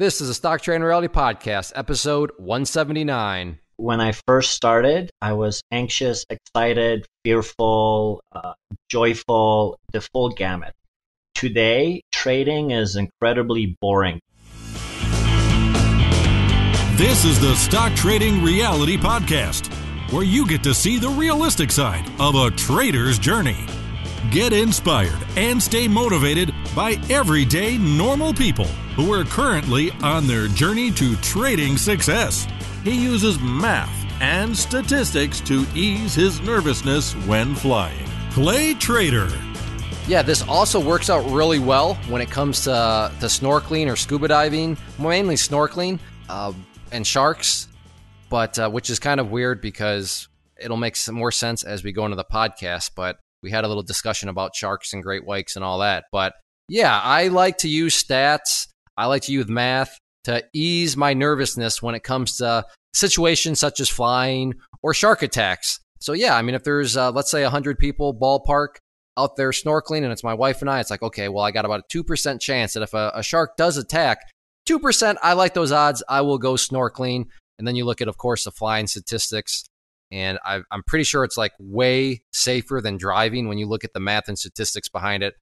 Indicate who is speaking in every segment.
Speaker 1: This is a Stock Trading Reality Podcast, episode 179.
Speaker 2: When I first started, I was anxious, excited, fearful, uh, joyful, the full gamut. Today, trading is incredibly boring.
Speaker 3: This is the Stock Trading Reality Podcast, where you get to see the realistic side of a trader's journey. Get inspired and stay motivated by everyday normal people who are currently on their journey to trading success. He uses math and statistics to ease his nervousness when flying. Clay Trader.
Speaker 1: Yeah, this also works out really well when it comes to, to snorkeling or scuba diving, mainly snorkeling uh, and sharks, but uh, which is kind of weird because it'll make some more sense as we go into the podcast. But we had a little discussion about sharks and great whites and all that. But yeah, I like to use stats. I like to use math to ease my nervousness when it comes to situations such as flying or shark attacks. So yeah, I mean, if there's uh, let's say 100 people ballpark out there snorkeling and it's my wife and I, it's like okay, well I got about a two percent chance that if a, a shark does attack, two percent, I like those odds. I will go snorkeling. And then you look at, of course, the flying statistics and I, am pretty sure it's like way safer than driving when you look at the math and statistics behind it.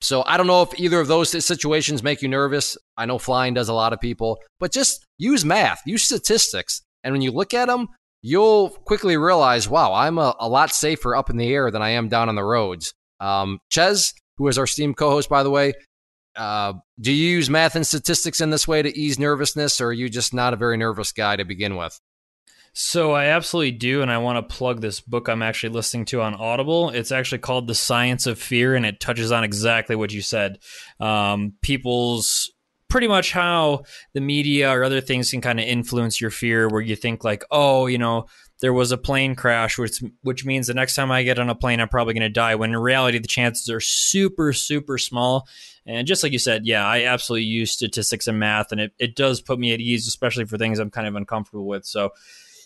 Speaker 1: So I don't know if either of those situations make you nervous. I know flying does a lot of people, but just use math, use statistics. And when you look at them, you'll quickly realize, wow, I'm a, a lot safer up in the air than I am down on the roads. Um, Ches, who is our steam co host, by the way, uh, do you use math and statistics in this way to ease nervousness, or are you just not a very nervous guy to begin with?
Speaker 4: So I absolutely do, and I want to plug this book I'm actually listening to on Audible. It's actually called The Science of Fear, and it touches on exactly what you said. Um, people's pretty much how the media or other things can kind of influence your fear, where you think like, oh, you know, there was a plane crash, which which means the next time I get on a plane, I'm probably going to die. When in reality, the chances are super, super small. And just like you said, yeah, I absolutely use statistics and math, and it, it does put me at ease, especially for things I'm kind of uncomfortable with. So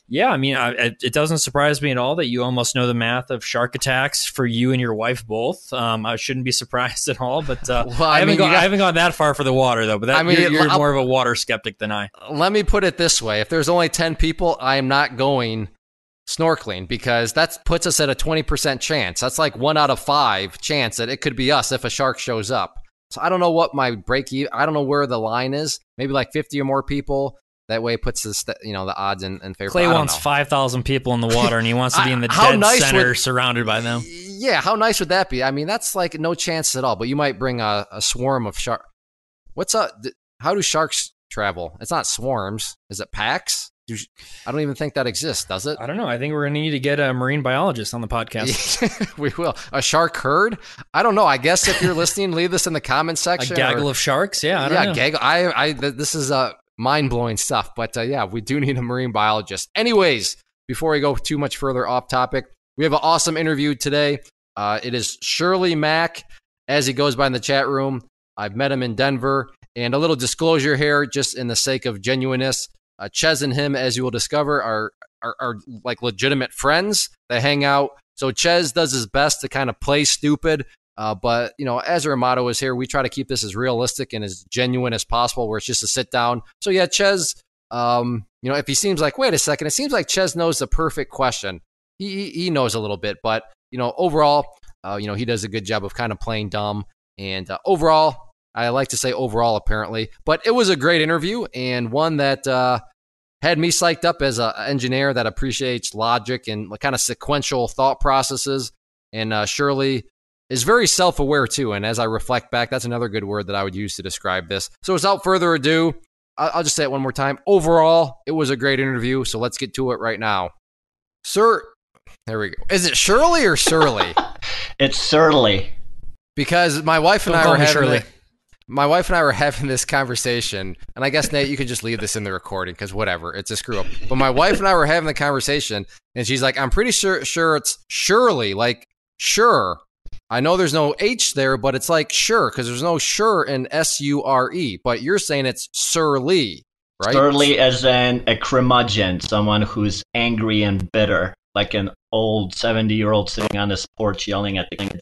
Speaker 4: yeah, I mean, I, it doesn't surprise me at all that you almost know the math of shark attacks for you and your wife both. Um, I shouldn't be surprised at all, but uh, well, I, I, haven't mean, gone, got, I haven't gone that far for the water though. But that, I mean, you're, you're more of a water skeptic than I.
Speaker 1: Let me put it this way: if there's only ten people, I am not going snorkeling because that puts us at a twenty percent chance. That's like one out of five chance that it could be us if a shark shows up. So I don't know what my break even. I don't know where the line is. Maybe like fifty or more people. That way, it puts the you know the odds in, in favor.
Speaker 4: Clay wants five thousand people in the water, and he wants to be in the dead nice center, would, surrounded by them.
Speaker 1: Yeah, how nice would that be? I mean, that's like no chance at all. But you might bring a, a swarm of shark. What's up? How do sharks travel? It's not swarms. Is it packs? Do, I don't even think that exists, does it?
Speaker 4: I don't know. I think we're going to need to get a marine biologist on the podcast.
Speaker 1: we will. A shark herd? I don't know. I guess if you're listening, leave this in the comment section.
Speaker 4: A gaggle or, of sharks? Yeah, yeah, know. gaggle.
Speaker 1: I, I, this is a mind blowing stuff. But uh, yeah, we do need a marine biologist. Anyways, before we go too much further off topic, we have an awesome interview today. Uh, it is Shirley Mack, as he goes by in the chat room. I've met him in Denver. And a little disclosure here, just in the sake of genuineness. Uh, Ches and him, as you will discover, are, are, are like legitimate friends. They hang out. So Ches does his best to kind of play stupid uh, but you know, as our motto is here, we try to keep this as realistic and as genuine as possible, where it's just a sit down. So yeah, Ches, um, you know, if he seems like, wait a second, it seems like Ches knows the perfect question. He he knows a little bit, but you know, overall, uh, you know, he does a good job of kind of playing dumb. And uh, overall, I like to say overall, apparently, but it was a great interview and one that uh, had me psyched up as an engineer that appreciates logic and kind of sequential thought processes. And uh, Shirley is very self aware too. And as I reflect back, that's another good word that I would use to describe this. So without further ado, I'll just say it one more time. Overall, it was a great interview. So let's get to it right now. Sir, there we go. Is it Shirley or Shirley?
Speaker 2: it's Shirley.
Speaker 1: Because my wife and Don't I were having my wife and I were having this conversation, and I guess Nate, you can just leave this in the recording because whatever, it's a screw up. But my wife and I were having the conversation, and she's like, "I'm pretty sure, sure it's Shirley, like sure." I know there's no H there, but it's like sure because there's no sure in S U R E. But you're saying it's surly, right?
Speaker 2: Surly as in a curmudgeon, someone who's angry and bitter, like an old 70 year old sitting on his porch yelling at the.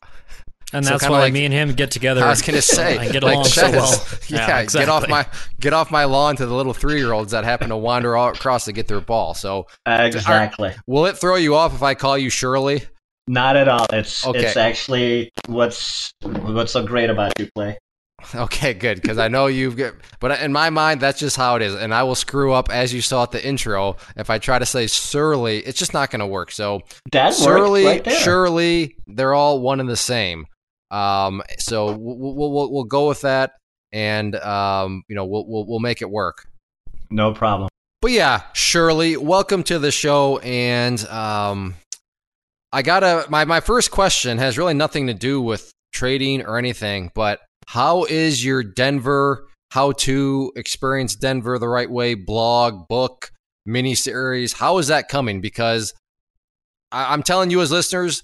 Speaker 4: And
Speaker 1: So
Speaker 4: that's
Speaker 1: kinda
Speaker 4: why
Speaker 1: like-
Speaker 4: me and him get together.
Speaker 1: I was gonna say,
Speaker 4: and get
Speaker 1: like
Speaker 4: along so
Speaker 1: Ches.
Speaker 4: well.
Speaker 1: Yeah, get off my get off my lawn to the little three year olds that happen to wander all across to get their ball. So,
Speaker 2: Exactly.
Speaker 1: will it throw you off if I call you Shirley?
Speaker 2: Not at all. It's
Speaker 1: Okay.
Speaker 2: it's actually what's what's so great about you play.
Speaker 1: Okay, good because I know you've got. But in my mind, that's just how it is, and I will screw up as you saw at the intro. If I try to say Surly, it's just not going to work. So
Speaker 2: That
Speaker 1: Surly,
Speaker 2: right.
Speaker 1: Shirley, they're all one and the same. Um, so we'll, we'll, we'll, we'll go with that, and um, you know we'll, we'll we'll make it work.
Speaker 2: No problem.
Speaker 1: But yeah, Shirley, welcome to the show. And um, I gotta my my first question has really nothing to do with trading or anything, but how is your Denver how to experience Denver the right way blog, book, miniseries? How is that coming? Because I, I'm telling you as listeners,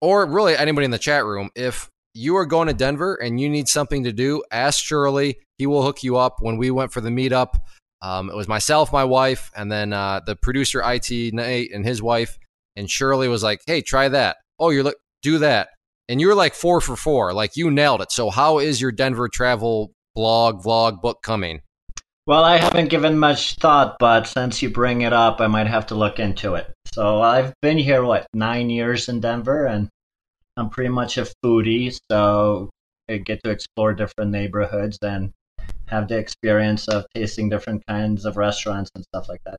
Speaker 1: or really anybody in the chat room, if you are going to Denver and you need something to do, ask Shirley. He will hook you up. When we went for the meetup, um, it was myself, my wife, and then uh, the producer IT Nate and his wife. And Shirley was like, "Hey, try that. Oh, you're look, do that." And you were like four for four, like you nailed it. So, how is your Denver travel blog, vlog, book coming?
Speaker 2: Well, I haven't given much thought, but since you bring it up, I might have to look into it. So I've been here what nine years in Denver, and I'm pretty much a foodie. So I get to explore different neighborhoods and have the experience of tasting different kinds of restaurants and stuff like that.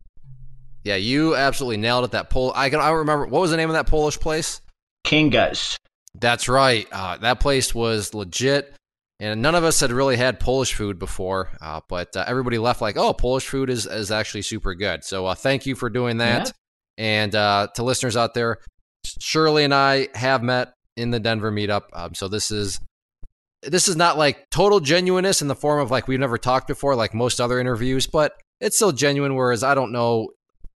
Speaker 1: Yeah, you absolutely nailed it. That Pol, I can, I remember what was the name of that Polish place?
Speaker 2: Kingas.
Speaker 1: That's right. Uh, that place was legit, and none of us had really had Polish food before. Uh, but uh, everybody left like, "Oh, Polish food is is actually super good." So uh, thank you for doing that.
Speaker 2: Yeah.
Speaker 1: And uh, to listeners out there, Shirley and I have met in the Denver meetup. Um, so this is this is not like total genuineness in the form of like we've never talked before, like most other interviews, but it's still genuine. Whereas I don't know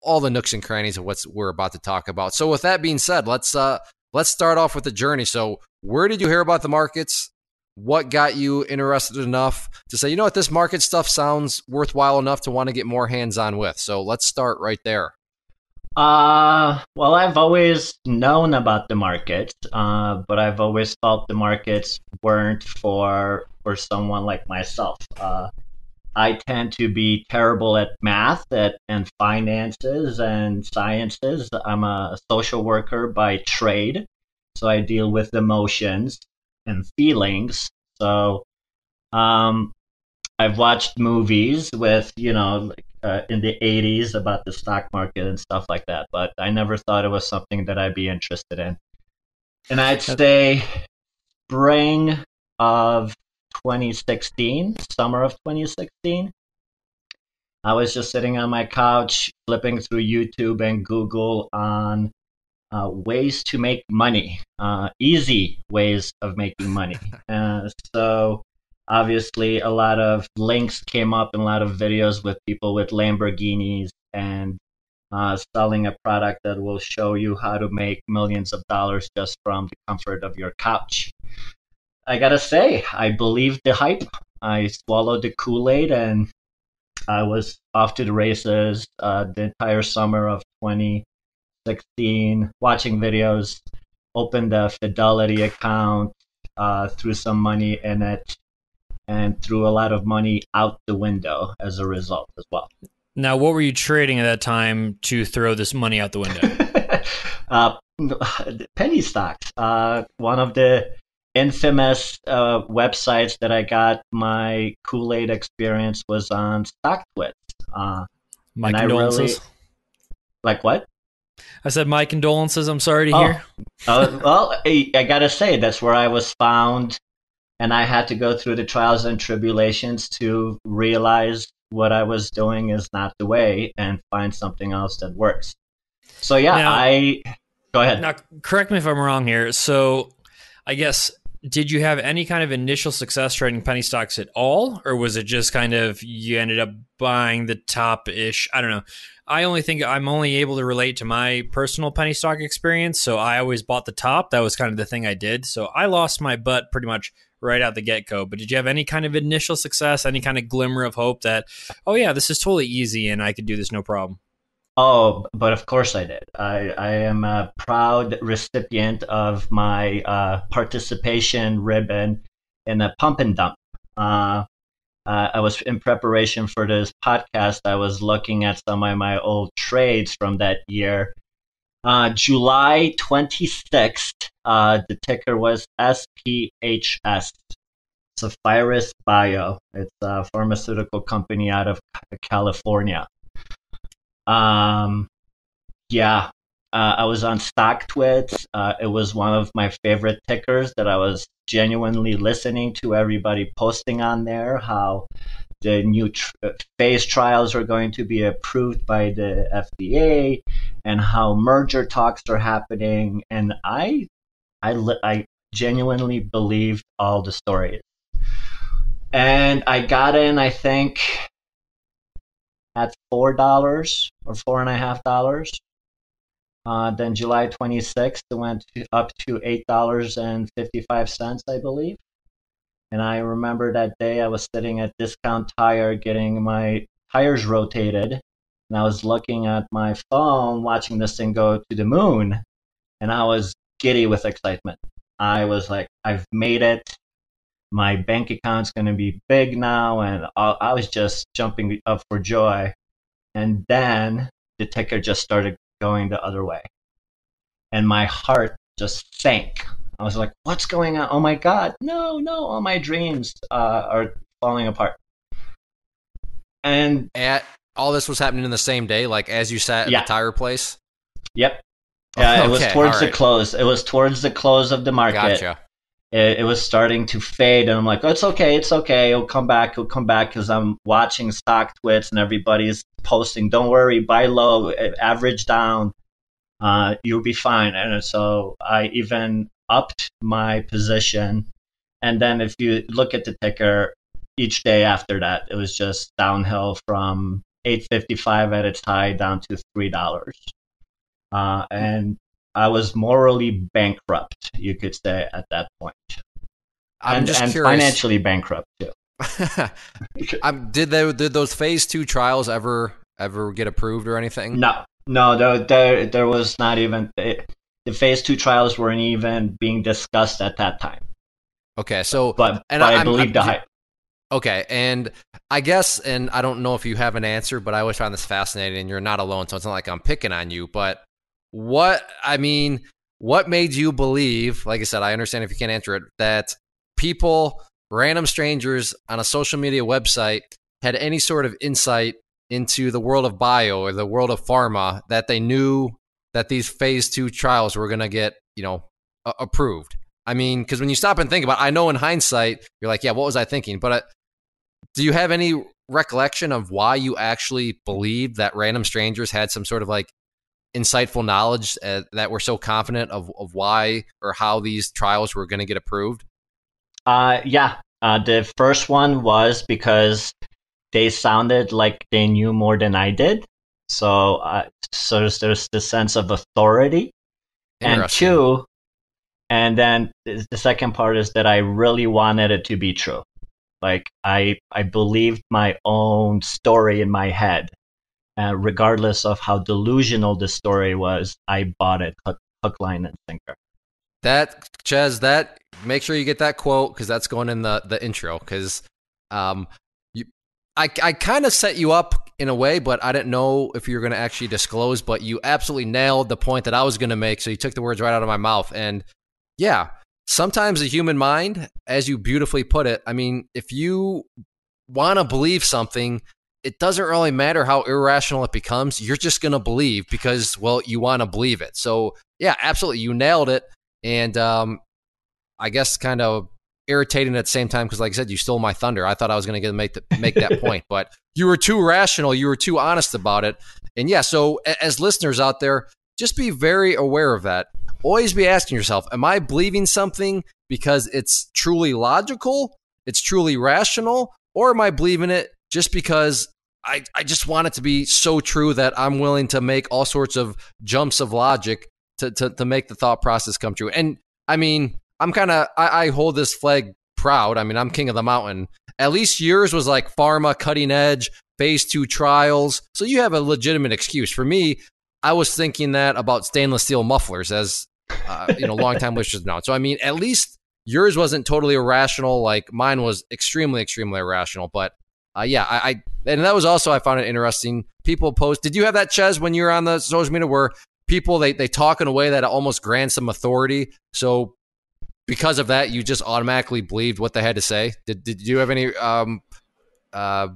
Speaker 1: all the nooks and crannies of what we're about to talk about. So with that being said, let's uh let's start off with the journey. So where did you hear about the markets? What got you interested enough to say, you know what, this market stuff sounds worthwhile enough to want to get more hands on with? So let's start right there.
Speaker 2: Uh, well, I've always known about the markets, uh, but I've always thought the markets weren't for for someone like myself. Uh, I tend to be terrible at math at, and finances and sciences. I'm a social worker by trade, so I deal with emotions and feelings. So, um, I've watched movies with, you know, like, uh, in the 80s about the stock market and stuff like that, but I never thought it was something that I'd be interested in. And I'd say spring of 2016, summer of 2016, I was just sitting on my couch flipping through YouTube and Google on uh, ways to make money, uh, easy ways of making money. Uh, so obviously a lot of links came up and a lot of videos with people with Lamborghinis and uh, selling a product that will show you how to make millions of dollars just from the comfort of your couch. I gotta say, I believed the hype. I swallowed the Kool Aid and I was off to the races uh, the entire summer of 2016, watching videos, opened a Fidelity account, uh, threw some money in it, and threw a lot of money out the window as a result as well.
Speaker 4: Now, what were you trading at that time to throw this money out the window?
Speaker 2: uh, penny stocks. Uh, one of the infamous uh, websites that I got my Kool Aid experience was on StockTwits. Uh,
Speaker 4: My condolences.
Speaker 2: really- like what?
Speaker 4: I said my condolences. I'm sorry to
Speaker 2: Oh.
Speaker 4: hear.
Speaker 2: uh, well, I, I gotta say that's where I was found, and I had to go through the trials and tribulations to realize what I was doing is not the way, and find something else that works. So yeah,
Speaker 4: Now-
Speaker 2: I go ahead.
Speaker 4: Now, correct me if I'm wrong here. So, I guess did you have any kind of initial success trading penny stocks at all, or was it just kind of you ended up buying the top ish? I don't know. I only think I'm only able to relate to my personal penny stock experience. So I always bought the top. That was kind of the thing I did. So I lost my butt pretty much right out the get go. But did you have any kind of initial success, any kind of glimmer of hope that, oh yeah, this is totally easy and I could do this no problem?
Speaker 2: Oh, but of course I did. I, I am a proud recipient of my uh, participation ribbon in the pump and dump. Uh, uh, I was in preparation for this podcast. I was looking at some of my old trades from that year. Uh, July 26th, uh, the ticker was SPHS, Sophiris Bio. It's a pharmaceutical company out of California. Um, yeah, uh, I was on StockTwits. Uh, it was one of my favorite tickers that I was genuinely listening to everybody posting on there how the new tr- phase trials are going to be approved by the FDA and how merger talks are happening. And I, I, I genuinely believed all the stories. And I got in, I think, at four dollars or four and a half dollars. Uh, then July 26th, it went to, up to eight dollars and fifty-five cents, I believe. And I remember that day I was sitting at Discount Tire getting my tires rotated, and I was looking at my phone, watching this thing go to the moon, and I was giddy with excitement. I was like, I've made it my bank account's going to be big now. And I, I was just jumping up for joy. And then the ticker just started going the other way. And my heart just sank. I was like, what's going on? Oh my God, no, no, all my dreams uh, are falling apart. And
Speaker 1: at all this was happening in the same day, like as you sat at yeah. the tire place?
Speaker 2: Yep. Yeah, okay, it was towards right. the close. It was towards the close of the market.
Speaker 1: Gotcha
Speaker 2: it, it, was starting to fade, and I'm like, oh, it's okay, it's okay, it'll come back, it'll come back, because I'm watching StockTwits and everybody's posting, don't worry, buy low, average down, uh, you'll be fine. And so I even upped my position, and then if you look at the ticker, each day after that, it was just downhill from 8.55 at its high down to three dollars. Uh, and I was morally bankrupt, you could say, at that point.
Speaker 1: I'm
Speaker 2: and,
Speaker 1: just
Speaker 2: and
Speaker 1: curious.
Speaker 2: financially bankrupt too.
Speaker 1: did they did those phase two trials ever ever get approved or anything?
Speaker 2: No, no, there there, there was not even it, the phase two trials weren't even being discussed at that time.
Speaker 1: Okay, so
Speaker 2: but, and but I, I believe the hype.
Speaker 1: Okay, and I guess, and I don't know if you have an answer, but I always find this fascinating. And you're not alone, so it's not like I'm picking on you. But what I mean, what made you believe? Like I said, I understand if you can't answer it. That people, random strangers on a social media website, had any sort of insight into the world of bio or the world of pharma that they knew that these phase two trials were going to get, you know, approved. I mean, because when you stop and think about, it, I know in hindsight, you're like, yeah, what was I thinking? But uh, do you have any recollection of why you actually believed that random strangers had some sort of like insightful knowledge uh, that we're so confident of, of why or how these trials were going to get approved?
Speaker 2: Uh, yeah. Uh, the first one was because they sounded like they knew more than I did. So, uh, so there's, there's the sense of authority. And two, and then the second part is that I really wanted it to be true. Like I, I believed my own story in my head uh, regardless of how delusional the story was, I bought it hook, hook line, and sinker.
Speaker 1: That Ches, that make sure you get that quote because that's going in the the intro. Because um, you, I I kind of set you up in a way, but I didn't know if you were going to actually disclose. But you absolutely nailed the point that I was going to make. So you took the words right out of my mouth. And yeah, sometimes the human mind, as you beautifully put it, I mean, if you want to believe something it doesn't really matter how irrational it becomes. You're just going to believe because, well, you want to believe it. So, yeah, absolutely. You nailed it. And um, I guess kind of irritating at the same time because, like I said, you stole my thunder. I thought I was going to make, the, make that point, but you were too rational. You were too honest about it. And yeah, so as listeners out there, just be very aware of that. Always be asking yourself, am I believing something because it's truly logical? It's truly rational? Or am I believing it just because I, I just want it to be so true that I'm willing to make all sorts of jumps of logic to, to, to make the thought process come true. And I mean, I'm kind of, I, I hold this flag proud. I mean, I'm king of the mountain. At least yours was like pharma, cutting edge, phase two trials. So you have a legitimate excuse. For me, I was thinking that about stainless steel mufflers, as uh, you know, long time listeners know. So I mean, at least yours wasn't totally irrational. Like mine was extremely, extremely irrational. But uh, yeah, I, I and that was also I found it interesting. People post. Did you have that Ches when you were on the social media where people they they talk in a way that almost grants them authority? So because of that, you just automatically believed what they had to say. Did did you have any? Um, uh,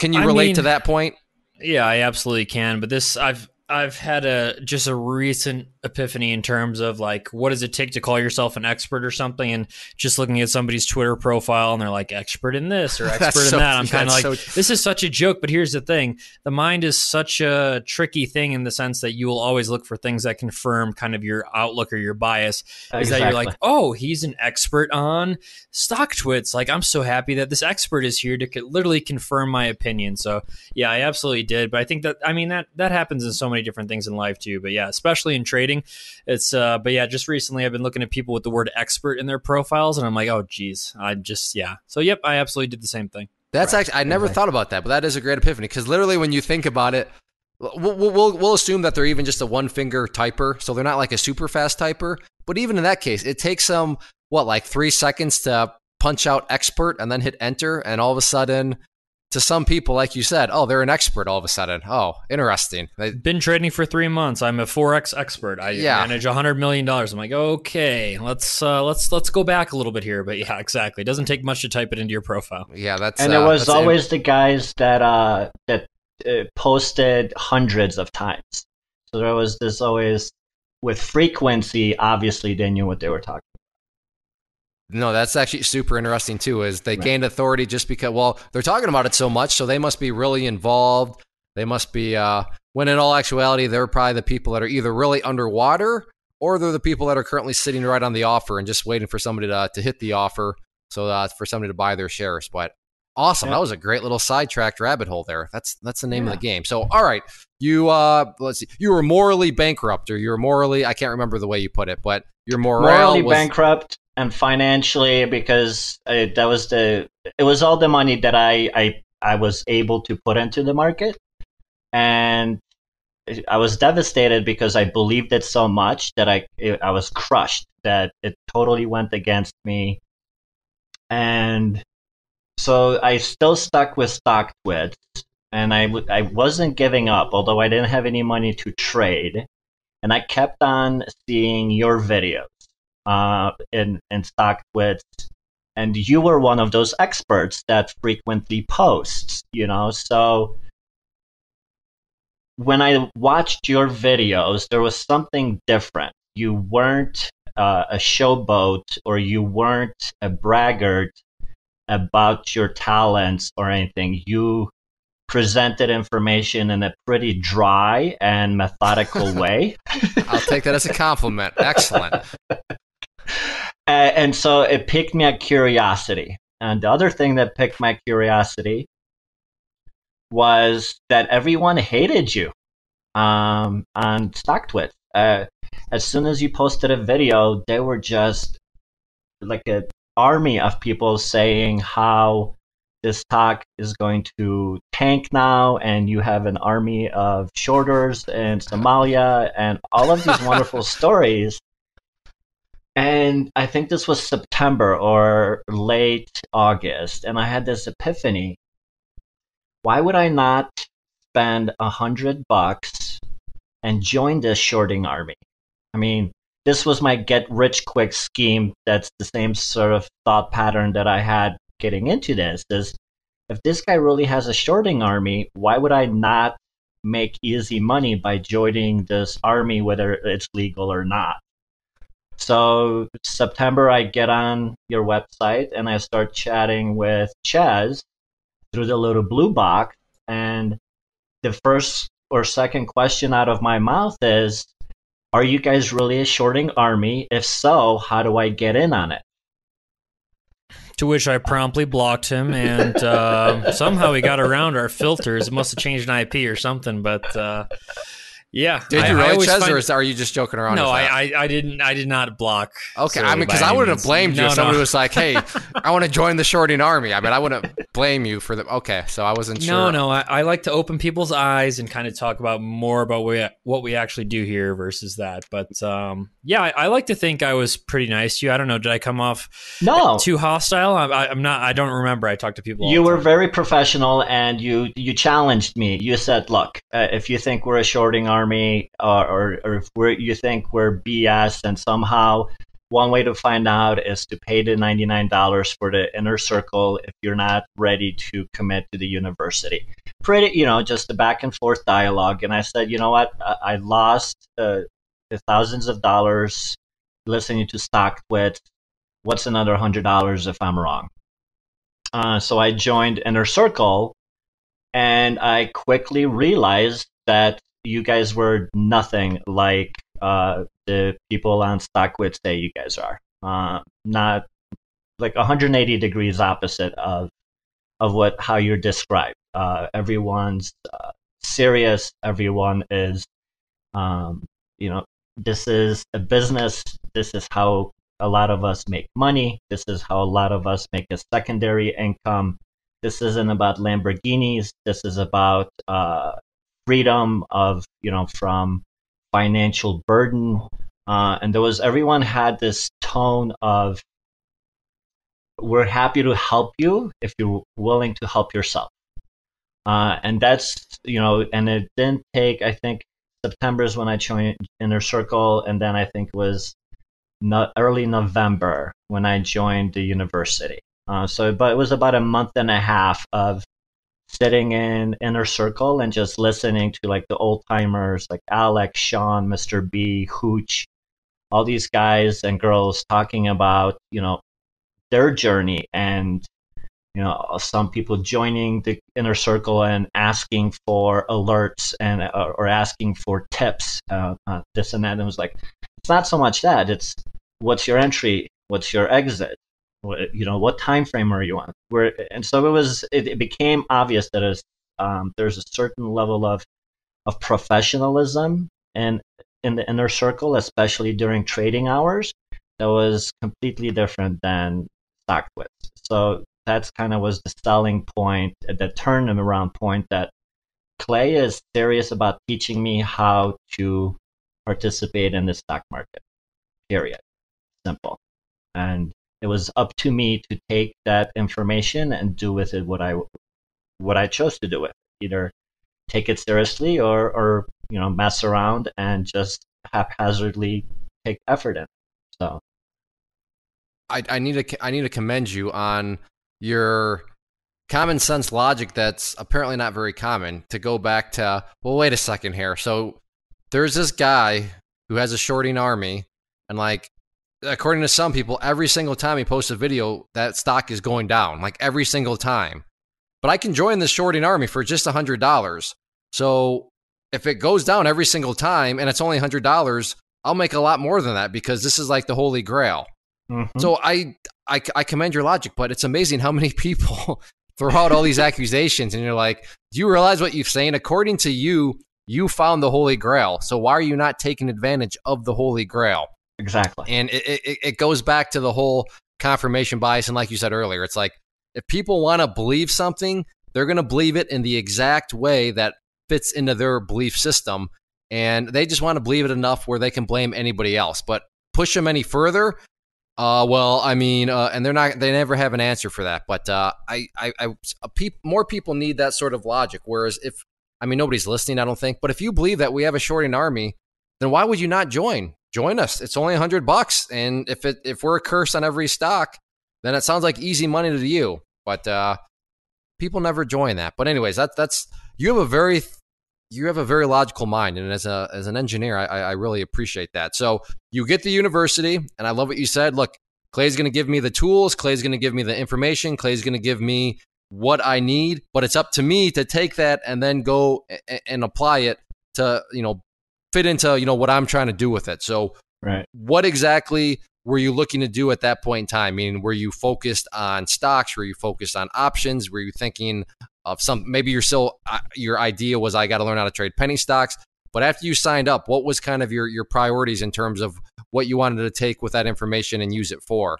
Speaker 1: can you relate I mean, to that point?
Speaker 4: Yeah, I absolutely can. But this, I've I've had a just a recent epiphany in terms of like what does it take to call yourself an expert or something and just looking at somebody's Twitter profile and they're like expert in this or expert in so, that. I'm kind of like so... this is such a joke, but here's the thing. The mind is such a tricky thing in the sense that you will always look for things that confirm kind of your outlook or your bias. Exactly. Is that you're like, "Oh, he's an expert on StockTwits." Like I'm so happy that this expert is here to literally confirm my opinion. So, yeah, I absolutely did, but I think that I mean that that happens in so many different things in life too. But yeah, especially in trading, it's. Uh, but yeah, just recently I've been looking at people with the word expert in their profiles, and I'm like, oh, geez, I just yeah. So yep, I absolutely did the same thing.
Speaker 1: That's right. actually I never thought about that, but that is a great epiphany because literally when you think about it, We'll, we'll, we'll, assume that they're even just a one finger typer, so they're not like a super fast typer. But even in that case, it takes them what like three seconds to punch out expert and then hit enter, and all of a sudden to some people, like you said, oh, they're an expert all of a sudden. Oh, interesting. They,
Speaker 4: Been trading for three months. I'm a forex expert. I yeah. manage a hundred million dollars. I'm like, okay, let's uh, let's let's go back a little bit here. But yeah, exactly. It doesn't take much to type it into your profile.
Speaker 1: Yeah, that's
Speaker 2: and
Speaker 1: uh,
Speaker 2: it was always the guys that uh, that uh, posted hundreds of times. So there was this always with frequency. Obviously, they knew what they were talking.
Speaker 1: No, that's actually super interesting too. Is they right. gained authority just because? Well, they're talking about it so much, so they must be really involved. They must be. Uh, when in all actuality, they're probably the people that are either really underwater or they're the people that are currently sitting right on the offer and just waiting for somebody to to hit the offer, so uh, for somebody to buy their shares. But awesome, yeah. that was a great little sidetracked rabbit hole there. That's that's the name yeah. of the game. So all right, you uh, let's see, you were morally bankrupt, or you were morally I can't remember the way you put it, but your morale
Speaker 2: morally
Speaker 1: was,
Speaker 2: bankrupt and financially because I, that was the it was all the money that I, I I was able to put into the market. And I was devastated because I believed it so much that I it, I was crushed that it totally went against me. And so I still stuck with StockTwits and I I wasn't giving up although I didn't have any money to trade. And I kept on seeing your videos uh, in in StockTwits, and you were one of those experts that frequently posts. You know, so when I watched your videos, there was something different. You weren't uh, a showboat, or you weren't a braggart about your talents or anything. You presented information in a pretty dry and methodical way.
Speaker 1: I'll take that as a compliment. Excellent.
Speaker 2: And so it piqued my curiosity. And the other thing that piqued my curiosity was that everyone hated you um, on StockTwits. Uh, as soon as you posted a video, they were just like an army of people saying how this stock is going to tank now, and you have an army of shorters in Somalia, and all of these wonderful stories and I think this was September or late August, and I had this epiphany. Why would I not spend a hundred bucks and join this shorting army? I mean, this was my get rich quick scheme. That's the same sort of thought pattern that I had getting into this. Is if this guy really has a shorting army, why would I not make easy money by joining this army, whether it's legal or not? So September, I get on your website and I start chatting with Ches through the little blue box. And the first or second question out of my mouth is, "Are you guys really a shorting army? If so, how do I get in on it?"
Speaker 4: To which I promptly blocked him, and uh, somehow he got around our filters. It must have changed an IP or something, but. Uh, Yeah.
Speaker 1: Did
Speaker 4: I-
Speaker 1: you really,
Speaker 4: always
Speaker 1: Ches,
Speaker 4: find-
Speaker 1: or is, are you just joking around?
Speaker 4: No. I, I, I didn't. I did not block.
Speaker 1: Okay, I mean, because I wouldn't have blamed you
Speaker 4: No,
Speaker 1: if somebody
Speaker 4: no.
Speaker 1: was like, "Hey, I want to join the shorting army." I mean, I wouldn't blame you for the. Okay, so I wasn't sure.
Speaker 4: No, no. I, I like to open people's eyes and kind of talk about more about we, what we actually do here versus that. But um, yeah, I, I like to think I was pretty nice to you. I don't know. Did I come off
Speaker 2: No,
Speaker 4: too hostile? I, I, I'm not. I don't remember. I talked to people.
Speaker 2: you
Speaker 4: the
Speaker 2: were
Speaker 4: time.
Speaker 2: very professional, and you you challenged me. You said, "Look, uh, if you think we're a shorting army, or, or or if we're you think we're BS, and somehow one way to find out is to pay the ninety nine dollars for the inner circle if you're not ready to commit to the university." Pretty, you know, just a back and forth dialogue. And I said, you know what? I, lost uh, the thousands of dollars listening to StockTwit. What's another hundred dollars if I'm wrong? Uh, so I joined Inner Circle, and I quickly realized that you guys were nothing like uh, the people on StockTwit say you guys are. Uh, not like 180 degrees opposite of of what how you're described. Uh, everyone's uh, serious. Everyone is, um, you know, this is a business. This is how a lot of us make money. This is how a lot of us make a secondary income. This isn't about Lamborghinis. This is about uh, freedom of, you know, from financial burden. Uh, and there was, everyone had this tone of, we're happy to help you if you're willing to help yourself. Uh, and that's, you know, and it didn't take, I think, September is when I joined Inner Circle. And then I think it was no, early November when I joined the university. Uh, so, but it was about a month and a half of sitting in inner circle and just listening to like the old timers like Alex, Sean, Mr. B, Hooch, all these guys and girls talking about you know their journey and you know some people joining the inner circle and asking for alerts and or asking for tips uh, uh, this and that and it was like it's not so much that it's what's your entry what's your exit you know what time frame are you on? Where and so it was it, it became obvious that um, there's a certain level of of professionalism and in the inner circle especially during trading hours that was completely different than StockTwits. so that's kind of was the selling point the turnaround point that clay is serious about teaching me how to participate in the stock market period. Simple. And it was up to me to take that information and do with it what I what I chose to do with it. Either take it seriously or or you know mess around and just haphazardly take effort in. So
Speaker 1: I, I need to I need to commend you on your common sense logic that's apparently not very common to go back to well wait a second here so there's this guy who has a shorting army and like according to some people every single time he posts a video that stock is going down like every single time but i can join the shorting army for just a hundred dollars so if it goes down every single time and it's only a hundred dollars i'll make a lot more than that because this is like the holy grail
Speaker 2: mhm.
Speaker 1: so I, I I commend your logic, but it's amazing how many people throw out all these accusations, and you're like, do you realize what you're saying? According to you, you found the Holy Grail. So why are you not taking advantage of the Holy Grail?
Speaker 2: Exactly.
Speaker 1: And it, it, it goes back to the whole confirmation bias. And like you said earlier, it's like if people want to believe something, they're going to believe it in the exact way that fits into their belief system. And they just want to believe it enough where they can blame anybody else. But push them any further, uh, well, I mean, uh, and they're not, they never have an answer for that. But uh, I, I, more people need that sort of logic. Whereas if, I mean, nobody's listening, I don't think. But if you believe that we have a shorting army, then why would you not join? Join us. It's only a hundred bucks, and if it if we're a curse on every stock, then it sounds like easy money to you. But uh, people never join that. But anyways, that's that's you have a very you have a very logical mind, and as a as an engineer, I, I really appreciate that. So you get the university, and I love what you said. Look, Clay's going to give me the tools. Clay's going to give me the information. Clay's going to give me what I need, but it's up to me to take that and then go and apply it to you know fit into you know what I'm trying to do with it. So
Speaker 2: Right.
Speaker 1: what exactly were you looking to do at that point in time? I mean, were you focused on stocks? Were you focused on options? Were you thinking of some? Maybe you're still uh, your idea was I got to learn how to trade penny stocks. But after you signed up, what was kind of your your priorities in terms of what you wanted to take with that information and use it for?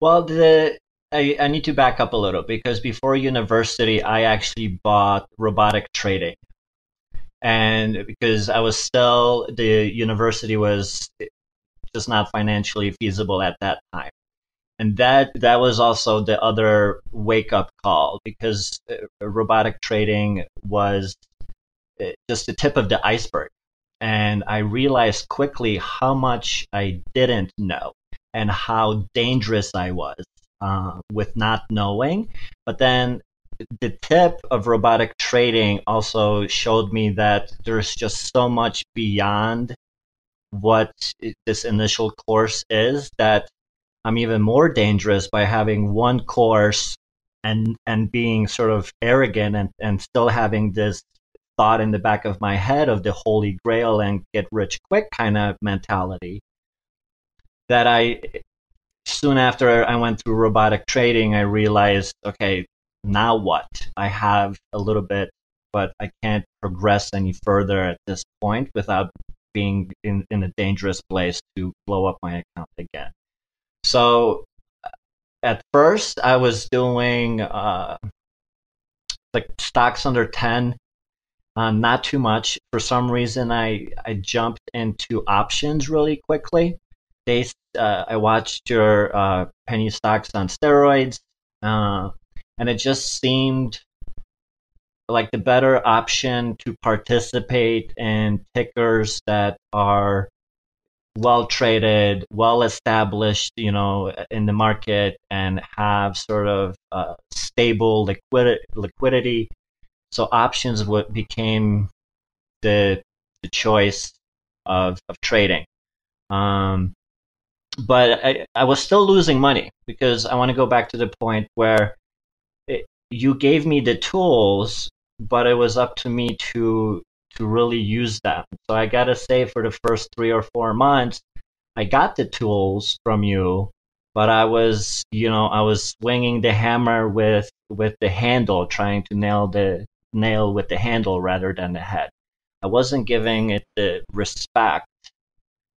Speaker 2: Well, the I, I need to back up a little because before university, I actually bought robotic trading, and because I was still the university was just not financially feasible at that time. And that that was also the other wake up call because uh, robotic trading was uh, just the tip of the iceberg. And i realized quickly how much i didn't know and how dangerous i was uh, with not knowing. But then the tip of robotic trading also showed me that there's just so much beyond what this initial course is that I'm even more dangerous by having one course and and being sort of arrogant and, and still having this thought in the back of my head of the holy grail and get rich quick kind of mentality that I soon after I went through robotic trading I realized okay now what I have a little bit but I can't progress any further at this point without being in, in a dangerous place to blow up my account again so at first, I was doing uh, like stocks under 10, uh, not too much. For some reason, I, I jumped into options really quickly. They, uh, I watched your uh, penny stocks on steroids, uh, and it just seemed like the better option to participate in tickers that are well traded, well established, you know, in the market and have sort of uh, stable liquidity. liquidity. So options what became the the choice of of trading. Um, but I, I was still losing money because I want to go back to the point where you gave me the tools, but it was up to me to to really use them. So I gotta say, for the first three or four months, I got the tools from you, but I was, you know, I was swinging the hammer with with the handle, trying to nail the nail with the handle rather than the head. I wasn't giving it the respect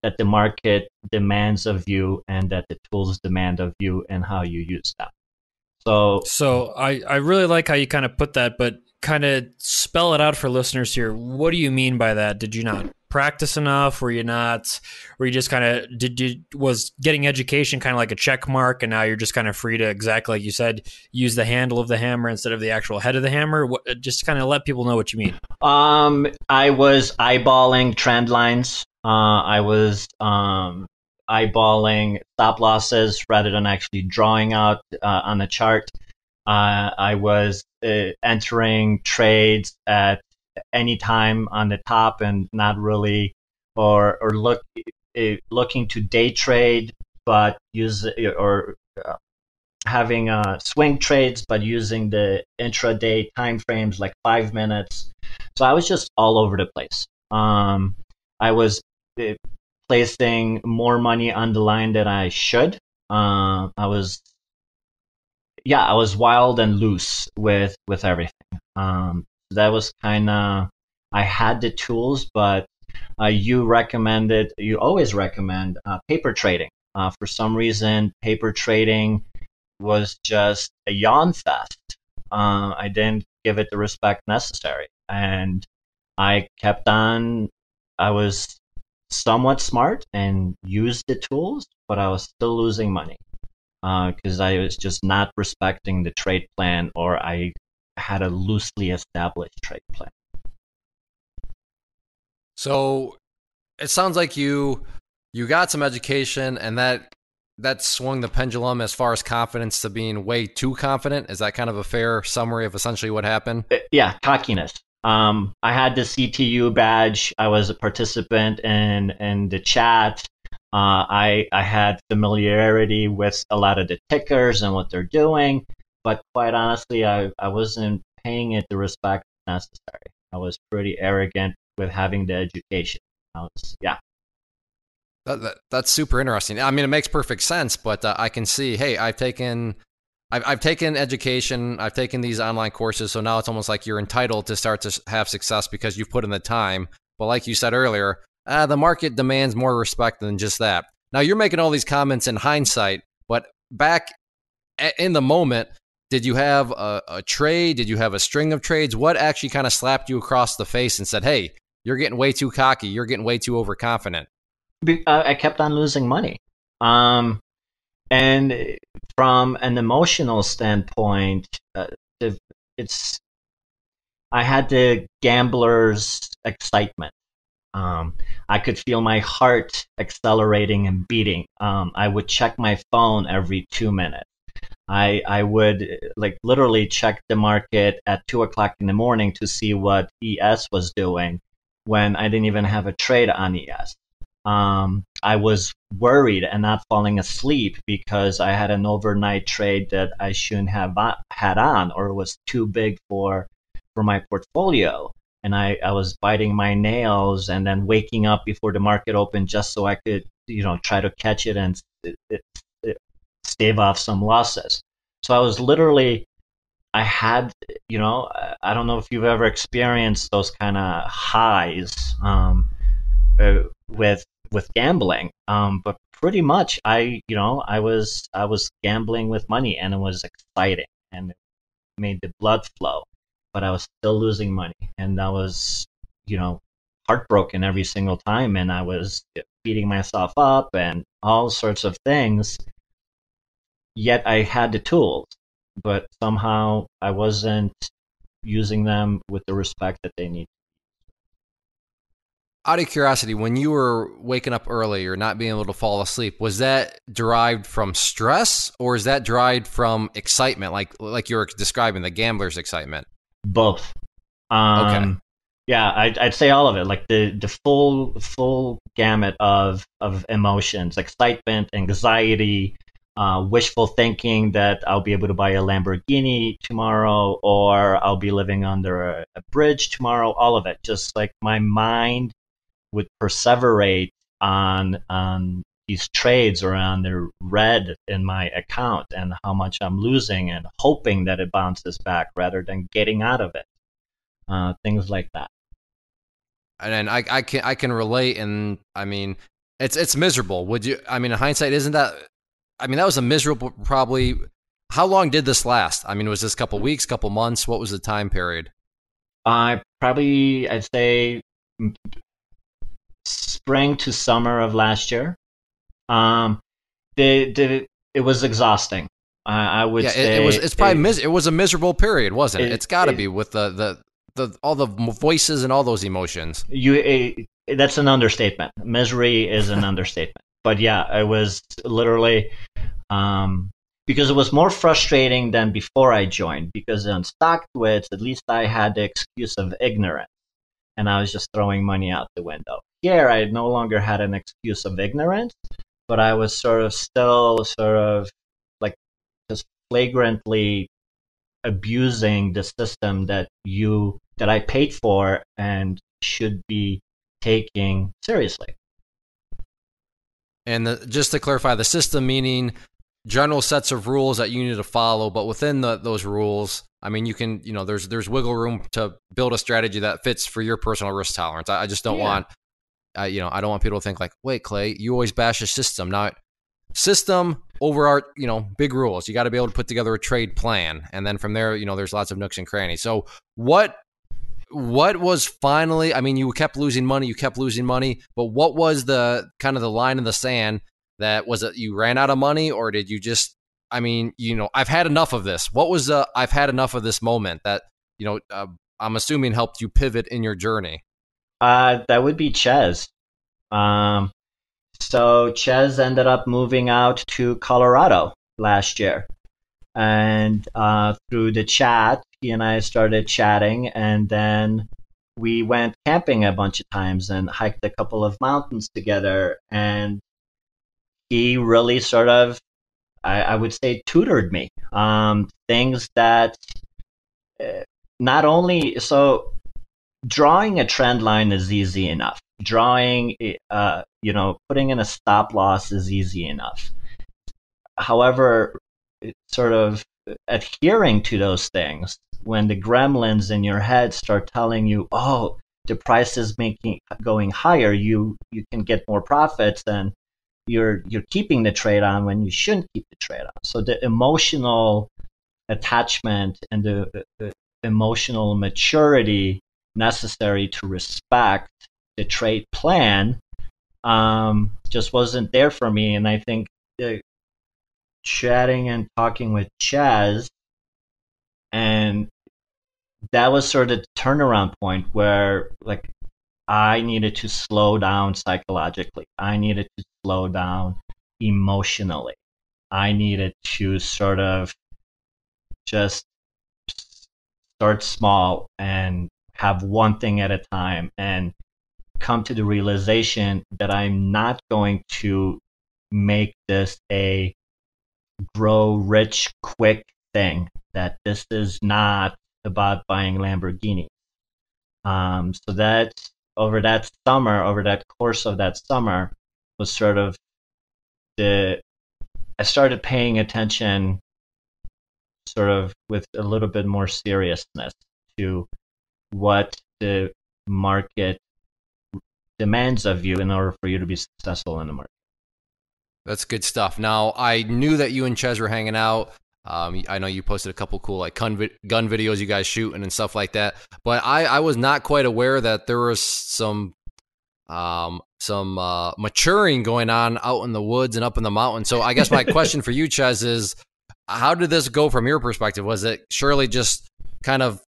Speaker 2: that the market demands of you and that the tools demand of you and how you use them. So,
Speaker 4: so I, I really like how you kind of put that, but kind of spell it out for listeners here. What do you mean by that? Did you not practice enough? Were you not? Were you just kind of did you was getting education kind of like a check mark, and now you're just kind of free to exactly like you said, use the handle of the hammer instead of the actual head of the hammer? What, just kind of let people know what you mean.
Speaker 2: Um, I was eyeballing trend lines. Uh, I was um eyeballing stop losses rather than actually drawing out uh, on the chart. Uh, I was uh, entering trades at any time on the top and not really, or or look uh, looking to day trade, but use or uh, having uh, swing trades, but using the intraday time frames like five minutes. So I was just all over the place. Um, I was uh, placing more money on the line than I should. Uh, I was yeah, I was wild and loose with with everything. Um, that was kind of I had the tools, but uh, you recommended you always recommend uh, paper trading. Uh, for some reason, paper trading was just a yawn fest. Uh, I didn't give it the respect necessary, and I kept on. I was somewhat smart and used the tools, but I was still losing money because uh, I was just not respecting the trade plan or I had a loosely established trade plan.
Speaker 1: So it sounds like you you got some education and that that swung the pendulum as far as confidence to being way too confident. Is that kind of a fair summary of essentially what happened?
Speaker 2: Uh, yeah, cockiness. Um, I had the CTU badge. I was a participant in in the chat. Uh, I I had familiarity with a lot of the tickers and what they're doing, but quite honestly, I I wasn't paying it the respect necessary. I was pretty arrogant with having the education. I was yeah.
Speaker 1: That, that, that's super interesting. I mean, it makes perfect sense, but uh, I can see, hey, I've taken, I've, I've taken education, I've taken these online courses, so now it's almost like you're entitled to start to have success because you've put in the time But like you said earlier, uh, the market demands more respect than just that. Now you're making all these comments in hindsight, but back in the moment, did you have a, a trade? Did you have a string of trades? What actually kind of slapped you across the face and said, "Hey, you're getting way too cocky. You're getting way too overconfident."
Speaker 2: I kept on losing money. Um, and from an emotional standpoint, uh, it's I had the gambler's excitement. Um, I could feel my heart accelerating and beating. Um, I would check my phone every two minutes. I I would like literally check the market at two o'clock in the morning to see what ES was doing when I didn't even have a trade on ES. Um, I was worried and not falling asleep because I had an overnight trade that I shouldn't have had on or was too big for for my portfolio. And I, I was biting my nails and then waking up before the market opened just so I could, you know, try to catch it and it, it, stave off some losses. So I was literally, I had, you know, I don't know if you've ever experienced those kind of highs um, uh, with with gambling. Um, but pretty much, I you know I was I was gambling with money, and it was exciting, and it made the blood flow. But I was still losing money, and I was you know heartbroken every single time, and I was beating myself up and all sorts of things. Yet I had the tools, but somehow I wasn't using them with the respect that they need
Speaker 1: out of curiosity, when you were waking up early or not being able to fall asleep, was that derived from stress or is that derived from excitement, like like you were describing the gambler's excitement?
Speaker 2: Both. Um, okay. Yeah, I'd, I'd say all of it, like the, the full full gamut of of emotions, excitement, anxiety, uh, wishful thinking that I'll be able to buy a Lamborghini tomorrow or I'll be living under a, a bridge tomorrow. All of it, just like my mind would perseverate on on these trades or on the red in my account and how much I'm losing and hoping that it bounces back rather than getting out of it. Uh, things like that.
Speaker 1: And I, I can I can relate, and I mean it's it's miserable. Would you? I mean, in hindsight, isn't that? I mean, that was a miserable. Probably. How long did this last? I mean, was this a couple weeks, couple months? What was the time period?
Speaker 2: I uh, probably I'd say spring to summer of last year. Um, the, the, it was exhausting. I, I would yeah, say
Speaker 1: it, it, was. It's probably it, mis- it was a miserable period, wasn't it? it has got to be with the, the the all the voices and all those emotions.
Speaker 2: You that's an understatement. Misery is an understatement. But yeah, it was literally um, because it was more frustrating than before I joined. Because on StockTwits, at least I had the excuse of ignorance, and I was just throwing money out the window here I no longer had an excuse of ignorance, but I was sort of still sort of like just flagrantly abusing the system that you that I paid for and should be taking seriously.
Speaker 1: And the, just to clarify, the system meaning general sets of rules that you need to follow, but within the, those rules, I mean, you can, you know, there's there's wiggle room to build a strategy that fits for your personal risk tolerance. I, I just don't yeah. want I, you know, I don't want people to think like, wait, Clay, you always bash a system. Not system over art, you know, big rules. You got to be able to put together a trade plan, and then from there, you know, there's lots of nooks and crannies. So, what, what was finally? I mean, you kept losing money, you kept losing money, but what was the kind of the line in the sand? That was it. You ran out of money, or did you just? I mean, you know, I've had enough of this. What was the? I've had enough of this moment that you know. Uh, I'm assuming helped you pivot in your journey.
Speaker 2: Uh, that would be Ches. Um, so Ches ended up moving out to Colorado last year. And uh, through the chat, he and I started chatting, and then we went camping a bunch of times and hiked a couple of mountains together. And he really sort of, I, I would say, tutored me. Um, things that uh, not only, so drawing a trend line is easy enough. Drawing, uh, you know, putting in a stop loss is easy enough. However, sort of adhering to those things when the gremlins in your head start telling you, oh, the price is making going higher, you you can get more profits and you're you're keeping the trade on when you shouldn't keep the trade on. So the emotional attachment and the, the emotional maturity necessary to respect the trade plan um, just wasn't there for me. And I think uh, chatting and talking with Ches, and that was sort of the turnaround point where like I needed to slow down psychologically. I needed to slow down emotionally. I needed to sort of just start small and have one thing at a time and come to the realization that I'm not going to make this a grow rich quick thing, that this is not about buying Lamborghini. Um, so that over that summer, over that course of that summer, was sort of the I started paying attention sort of with a little bit more seriousness to what the market demands of you in order for you to be successful in the market.
Speaker 1: That's good stuff. Now, I knew that you and Ches were hanging out. Um, I know you posted a couple cool like gun, gun videos you guys shooting and stuff like that, but I, I was not quite aware that there was some um, some uh, maturing going on out in the woods and up in the mountains. So I guess my question for you, Ches, is how did this go from your perspective? Was it surely just kind of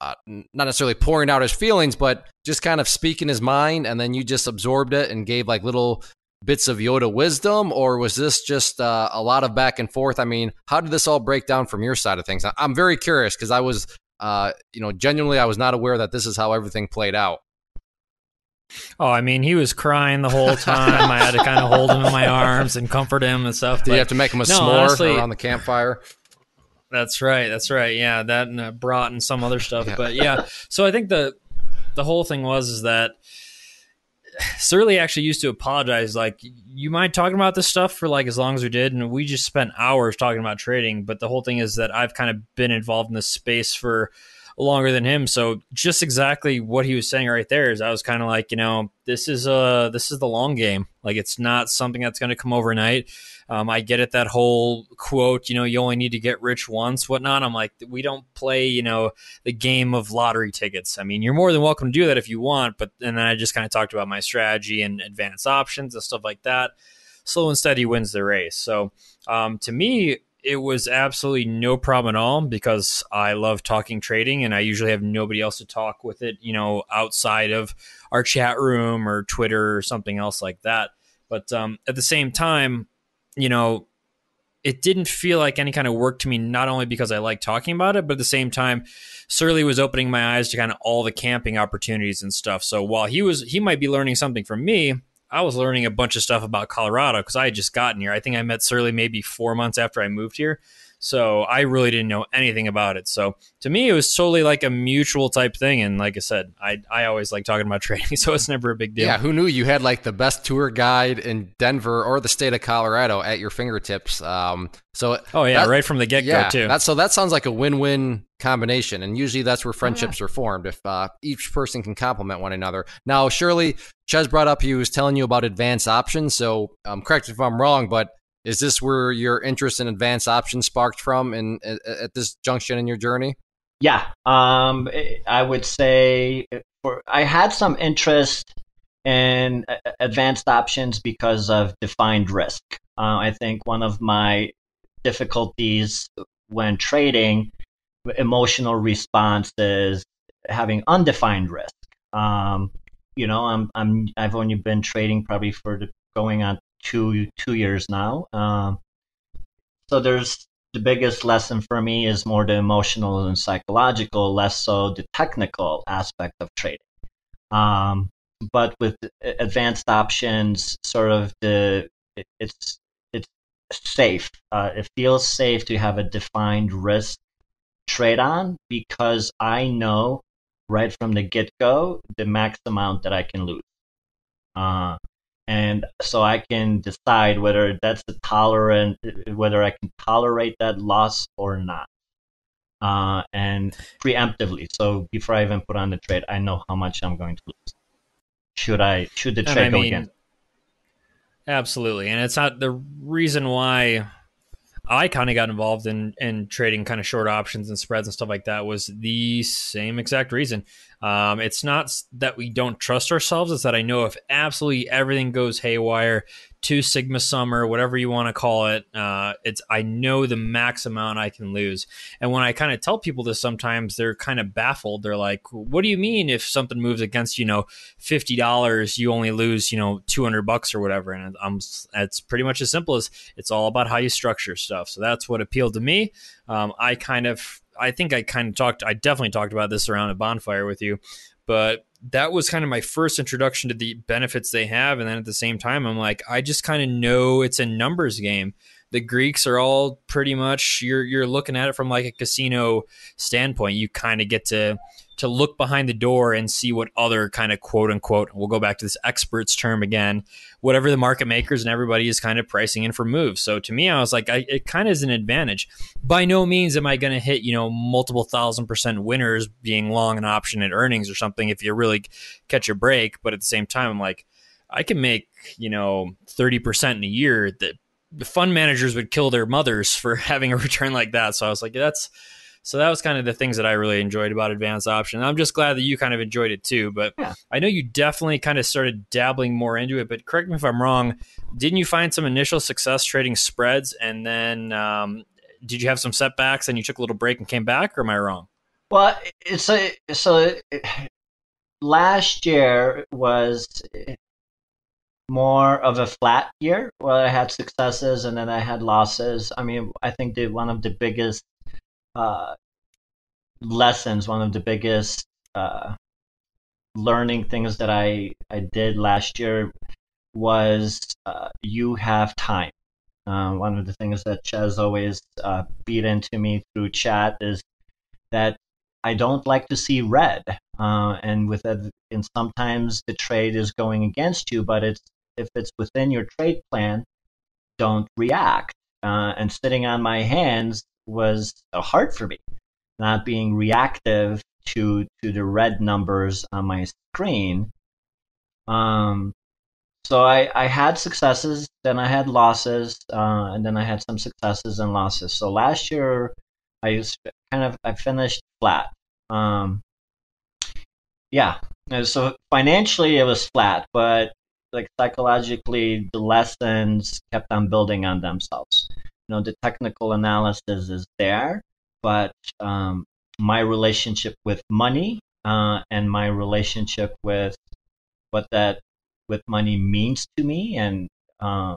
Speaker 1: uh, not necessarily pouring out his feelings, but just kind of speaking his mind, and then you just absorbed it and gave like little bits of Yoda wisdom, or was this just uh, a lot of back and forth? I mean, how did this all break down from your side of things? I'm very curious because I was, uh, you know, genuinely I was not aware that this is how everything played out.
Speaker 4: Oh, I mean, he was crying the whole time. I had to kind of hold him in my arms and comfort him and stuff.
Speaker 1: Did you have to make him a no, s'more honestly, around the campfire?
Speaker 4: That's right. That's right. Yeah, that and uh, brought and some other stuff. Yeah. But yeah, so I think the the whole thing was is that Surly actually used to apologize. Like, you mind talking about this stuff for like as long as we did, and we just spent hours talking about trading. But the whole thing is that I've kind of been involved in this space for longer than him. So just exactly what he was saying right there is I was kind of like, you know, this is uh this is the long game. Like it's not something that's going to come overnight. Um, I get it that whole quote, you know, you only need to get rich once, whatnot. I'm like, we don't play, you know, the game of lottery tickets. I mean, you're more than welcome to do that if you want, but and then I just kind of talked about my strategy and advanced options and stuff like that. Slow and steady wins the race. So um, to me, it was absolutely no problem at all because I love talking trading and I usually have nobody else to talk with it, you know, outside of our chat room or Twitter or something else like that. But um, at the same time, you know, it didn't feel like any kind of work to me, not only because I like talking about it, but at the same time, Surly was opening my eyes to kind of all the camping opportunities and stuff. So while he was, he might be learning something from me, I was learning a bunch of stuff about Colorado because I had just gotten here. I think I met Surly maybe four months after I moved here. So I really didn't know anything about it. So to me, it was totally like a mutual type thing. And like I said, I, I always like talking about trading, so it's never a big deal.
Speaker 1: Yeah, who knew you had like the best tour guide in Denver or the state of Colorado at your fingertips? Um, so
Speaker 4: oh yeah, that, right from the get go yeah, too.
Speaker 1: That, so that sounds like a win win combination, and usually that's where friendships oh, yeah. are formed if uh, each person can complement one another. Now, surely Ches brought up he was telling you about advanced options. So um, correct if I'm wrong, but is this where your interest in advanced options sparked from in, at this junction in your journey?
Speaker 2: Yeah, um, I would say for, I had some interest in advanced options because of defined risk. Uh, I think one of my difficulties when trading emotional response is having undefined risk. Um, you know, I'm I'm I've only been trading probably for the, going on two two years now. Um, so there's the biggest lesson for me is more the emotional and psychological, less so the technical aspect of trading. Um, but with advanced options, sort of the it, it's it's safe. Uh, it feels safe to have a defined risk trade on because I know right from the get go the max amount that I can lose. Uh, and so I can decide whether that's the tolerant, whether I can tolerate that loss or not. uh, and preemptively. So before I even put on the trade, I know how much I'm going to lose. Should I? Should the trade go again?
Speaker 4: Absolutely, and it's not the reason why I kind of got involved in in trading kind of short options and spreads and stuff like that was the same exact reason. Um, it's not that we don't trust ourselves; it's that I know if absolutely everything goes haywire, two sigma summer, whatever you want to call it, uh, it's I know the max amount I can lose. And when I kind of tell people this, sometimes they're kind of baffled. They're like, "What do you mean if something moves against you know fifty dollars, you only lose you know two hundred bucks or whatever?" And I'm it's pretty much as simple as it's all about how you structure stuff. So that's what appealed to me. Um, I kind of I think I kind of talked, I definitely talked about this around a bonfire with you, but that was kind of my first introduction to the benefits they have. And then at the same time, I'm like, I just kind of know it's a numbers game. The Greeks are all pretty much you're you're looking at it from like a casino standpoint. You kind of get to to look behind the door and see what other kind of quote unquote, we'll go back to this experts term again, whatever the market makers and everybody is kind of pricing in for moves. So to me, I was like, I, it kind of is an advantage. By no means am I going to hit, you know, multiple thousand percent winners being long an option at earnings or something if you really catch a break. But at the same time, I'm like, I can make, you know, 30% in a year that the fund managers would kill their mothers for having a return like that. So I was like, that's, so that was kind of the things that I really enjoyed about advanced option. I'm just glad that you kind of enjoyed it too. But yeah. I know you definitely kind of started dabbling more into it. But correct me if I'm wrong. Didn't you find some initial success trading spreads, and then um, did you have some setbacks and you took a little break and came back, or am I wrong?
Speaker 2: Well, it's a so last year was more of a flat year where I had successes and then I had losses. I mean, I think the one of the biggest uh, lessons, one of the biggest uh, learning things that I, I did last year was uh, you have time. Uh, one of the things that Ches always uh, beat into me through chat is that I don't like to see red, uh, and with it, and sometimes the trade is going against you, but it's if it's within your trade plan, don't react. Uh, and sitting on my hands was hard for me, not being reactive to to the red numbers on my screen. Um, so I, I had successes, then I had losses, uh, and then I had some successes and losses. So last year, I kind of I finished flat. Um, yeah, so financially it was flat, but like psychologically, the lessons kept on building on themselves know the technical analysis is there, but um, my relationship with money uh, and my relationship with what that with money means to me and uh,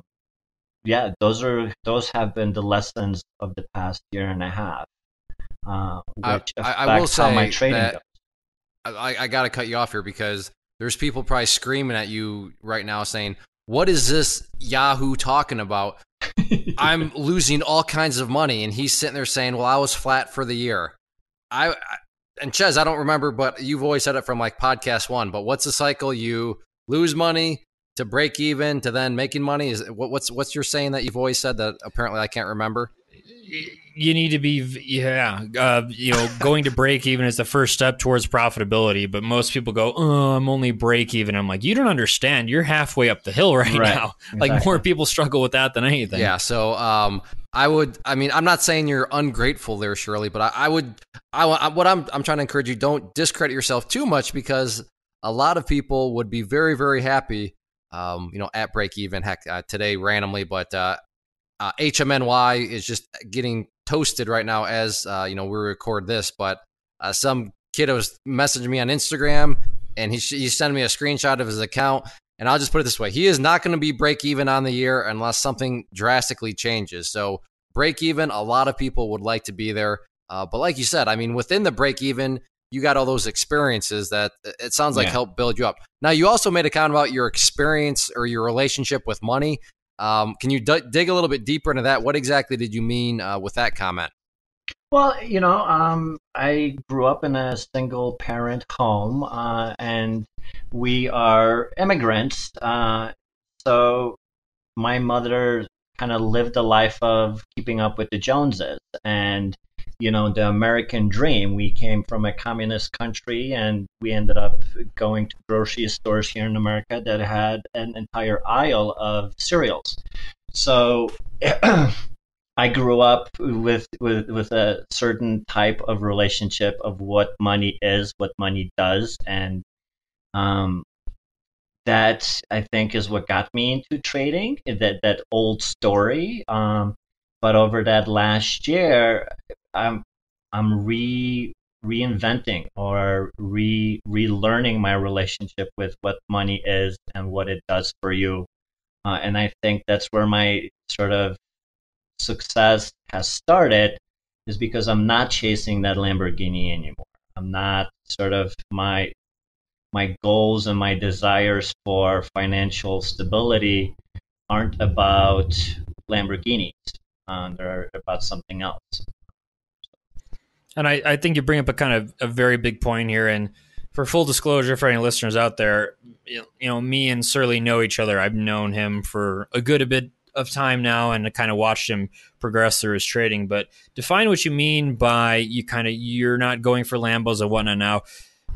Speaker 2: yeah those are those have been the lessons of the past year and a half uh, which I, I will say my trading that
Speaker 1: I, I got to cut you off here because there's people probably screaming at you right now saying what is this yahoo talking about I'm losing all kinds of money, and he's sitting there saying, "Well, I was flat for the year." I, I and Ches, I don't remember, but you've always said it from like podcast one. But what's the cycle? You lose money to break even to then making money. Is what, what's what's your saying that you've always said that apparently I can't remember?
Speaker 4: You need to be yeah uh, you know going to break even is the first step towards profitability but most people go oh i'm only break even i'm like you don't understand you're halfway up the hill right, right. now exactly. like more people struggle with that than anything
Speaker 1: yeah so um i would i mean i'm not saying you're ungrateful there shirley but i, I would I, I what i'm i'm trying to encourage you don't discredit yourself too much because a lot of people would be very very happy um, you know, at break even. Heck, uh, today randomly, but uh, uh, HMNY is just getting toasted right now as uh, you know we record this. But uh, some kid was messaging me on Instagram, and he he sent me a screenshot of his account. And I'll just put it this way: he is not going to be break even on the year unless something drastically changes. So break even, a lot of people would like to be there. Uh, but like you said, I mean, within the break even, you got all those experiences that uh, it sounds like yeah. help build you up. Now, you also made a comment about your experience or your relationship with money. Um, can you d- dig a little bit deeper into that? What exactly did you mean uh, with that comment?
Speaker 2: Well, you know, um, I grew up in a single parent home, uh, and we are immigrants. Uh, so my mother kind of lived a life of keeping up with the Joneses, and you know, the American dream. We came from a communist country and we ended up going to grocery stores here in America that had an entire aisle of cereals. So I grew up with, with with a certain type of relationship of what money is, what money does, and um, that I think is what got me into trading. That that old story. Um, but over that last year, I'm I'm re reinventing or re relearning my relationship with what money is and what it does for you. Uh, and I think that's where my sort of success has started is because I'm not chasing that Lamborghini anymore. I'm not sort of my my goals and my desires for financial stability aren't about Lamborghinis. Uh, they're about something else.
Speaker 4: And I, I think you bring up a kind of a very big point here. And for full disclosure, for any listeners out there, you know, me and Surly know each other. I've known him for a good a bit of time now and I kind of watched him progress through his trading. But define what you mean by you kind of you're not going for Lambos and whatnot now.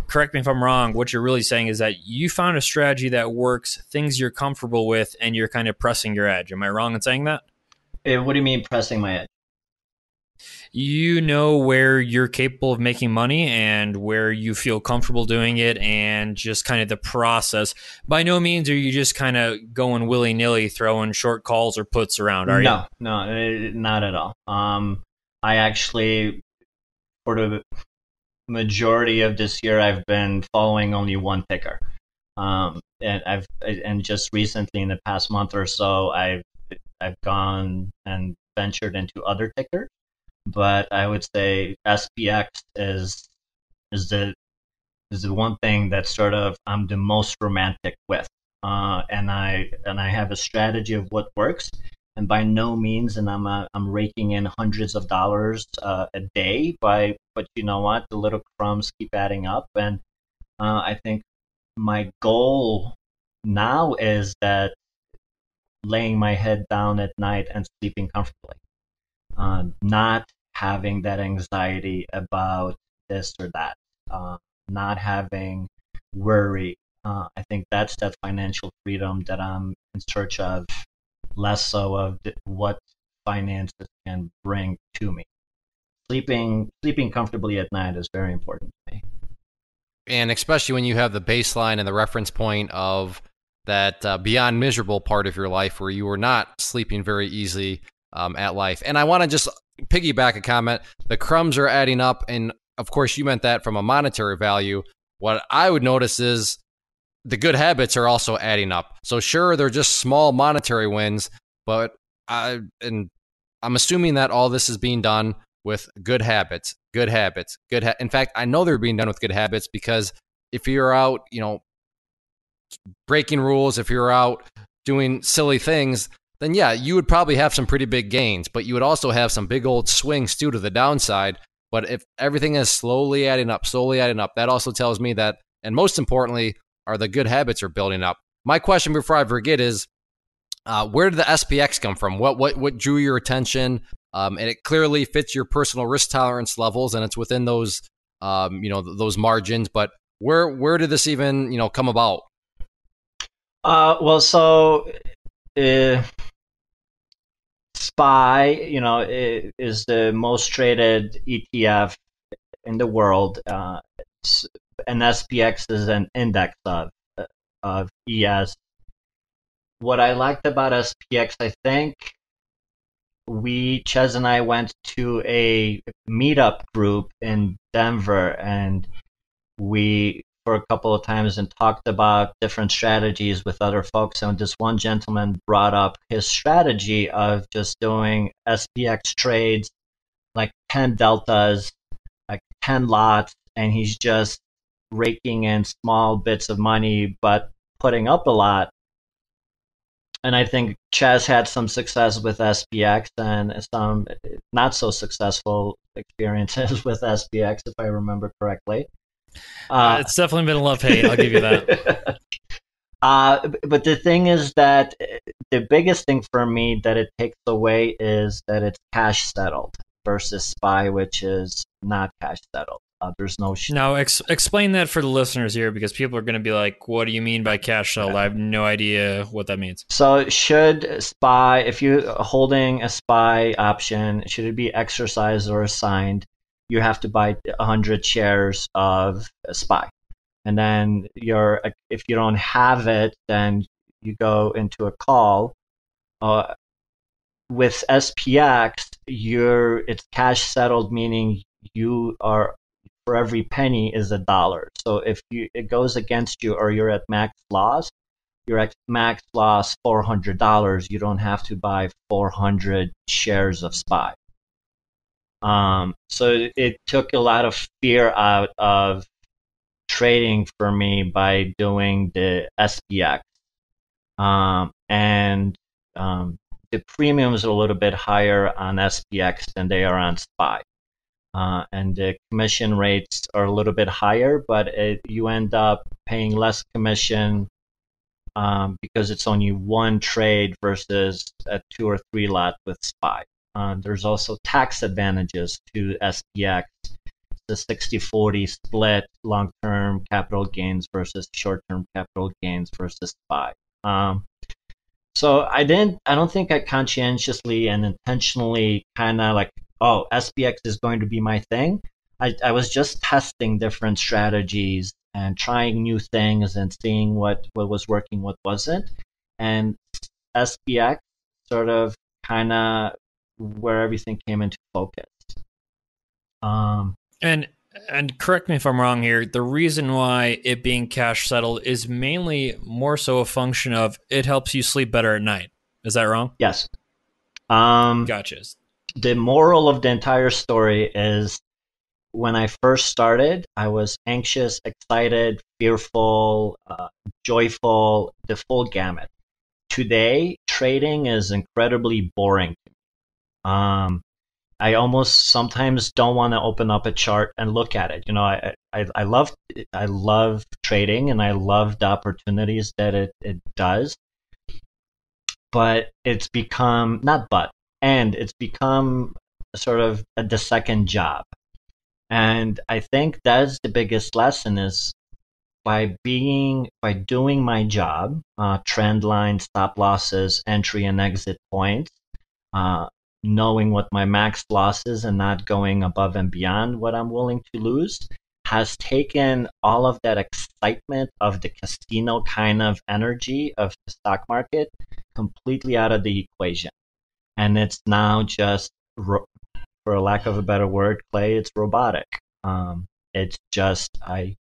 Speaker 4: Correct me if I'm wrong. What you're really saying is that you found a strategy that works, things you're comfortable with, and you're kind of pressing your edge. Am I wrong in saying that?
Speaker 2: Eh, what do you mean pressing my edge?
Speaker 4: You know where you're capable of making money and where you feel comfortable doing it and just kind of the process. By no means are you just kind of going willy nilly throwing short calls or puts around, are
Speaker 2: no,
Speaker 4: you?
Speaker 2: No, no, not at all. Um, I actually, for the majority of this year, I've been following only one ticker. Um, and I've and just recently in the past month or so, I've I've gone and ventured into other tickers but I would say SPX is is the is the one thing that sort of I'm the most romantic with, uh, and I and I have a strategy of what works, and by no means, and I'm I'm raking in hundreds of dollars uh, a day, by but you know what, the little crumbs keep adding up, and uh, I think my goal now is that laying my head down at night and sleeping comfortably. Uh, not having that anxiety about this or that, uh, not having worry. Uh, I think that's that financial freedom that I'm in search of, less so of what finances can bring to me. Sleeping, sleeping comfortably at night is very important to me.
Speaker 1: And especially when you have the baseline and the reference point of that uh, beyond miserable part of your life where you were not sleeping very easily um, at life. And I want to just piggyback a comment. The crumbs are adding up, and of course, you meant that from a monetary value. What I would notice is the good habits are also adding up. So sure, they're just small monetary wins, but I and I'm assuming that all this is being done with good habits, good habits, good. Ha- In fact, I know they're being done with good habits because if you're out, you know, breaking rules, if you're out doing silly things, then yeah, you would probably have some pretty big gains, but you would also have some big old swings due to the downside. But if everything is slowly adding up, slowly adding up, that also tells me that, and most importantly, are the good habits are building up. My question before I forget is, uh, where did the SPX come from? What what what drew your attention? Um, and it clearly fits your personal risk tolerance levels, and it's within those um, you know those margins. But where where did this even you know come about?
Speaker 2: Uh, well, so uh, SPY, you know, is the most traded ETF in the world. Uh, and SPX is an index of of ES. What I liked about SPX, I think, we Ches and I went to a meetup group in Denver, and we for a couple of times and talked about different strategies with other folks. And this one gentleman brought up his strategy of just doing SPX trades, like 10 deltas, like 10 lots, and he's just raking in small bits of money, but putting up a lot. And I think Ches had some success with SPX and some not so successful experiences with SPX, if I remember correctly.
Speaker 4: Uh, it's definitely been a love hate. I'll give you
Speaker 2: that. uh, but the thing is that the biggest thing for me that it takes away is that it's cash settled. versus SPY, which is not cash settled. Uh, there's no. Sh-
Speaker 4: now, ex- explain that for the listeners here because people are going to be like, "What do you mean by cash settled?" I have no idea what that means.
Speaker 2: So, should SPY, if you're holding a SPY option, should it be exercised or assigned? You have to buy 100 shares of SPY, and then you're if you don't have it, then you go into a call. Uh, with SPX, you're it's cash settled, meaning you are for every penny is a dollar. So if you it goes against you or you're at max loss, you're at max loss four hundred dollars. You don't have to buy four hundred shares of SPY. Um, so it took a lot of fear out of trading for me by doing the SPX. Um, and um, the premiums are a little bit higher on SPX than they are on SPY uh, and the commission rates are a little bit higher, but it, you end up paying less commission um, because it's only one trade versus a two or three lot with SPY. Uh, there's also tax advantages to SPX. The 60-40 split, long-term capital gains versus short-term capital gains versus SPY. Um, so I didn't. I don't think I conscientiously and intentionally kind of like oh, SPX is going to be my thing. I, I was just testing different strategies and trying new things and seeing what, what was working, what wasn't. And SPX sort of kind of where everything came into focus.
Speaker 4: Um, and and correct me if I'm wrong here. The reason why it being cash settled is mainly more so a function of it helps you sleep better at night. Is that wrong?
Speaker 2: Yes. Um,
Speaker 4: gotcha
Speaker 2: the moral of the entire story is when I first started, I was anxious, excited, fearful, uh, joyful, the full gamut. Today, trading is incredibly boring. Um, I almost sometimes don't want to open up a chart and look at it. You know, I, I, I love I love trading and I love the opportunities that it, it does. But it's become not but and it's become sort of a, the second job. And I think that's the biggest lesson is by being by doing my job, uh, trend line, stop losses, entry and exit points, uh, knowing what my max loss is and not going above and beyond what I'm willing to lose, has taken all of that excitement of the casino kind of energy of the stock market completely out of the equation and it's now just, for lack of a better word, Clay, it's robotic. Um, it's just I,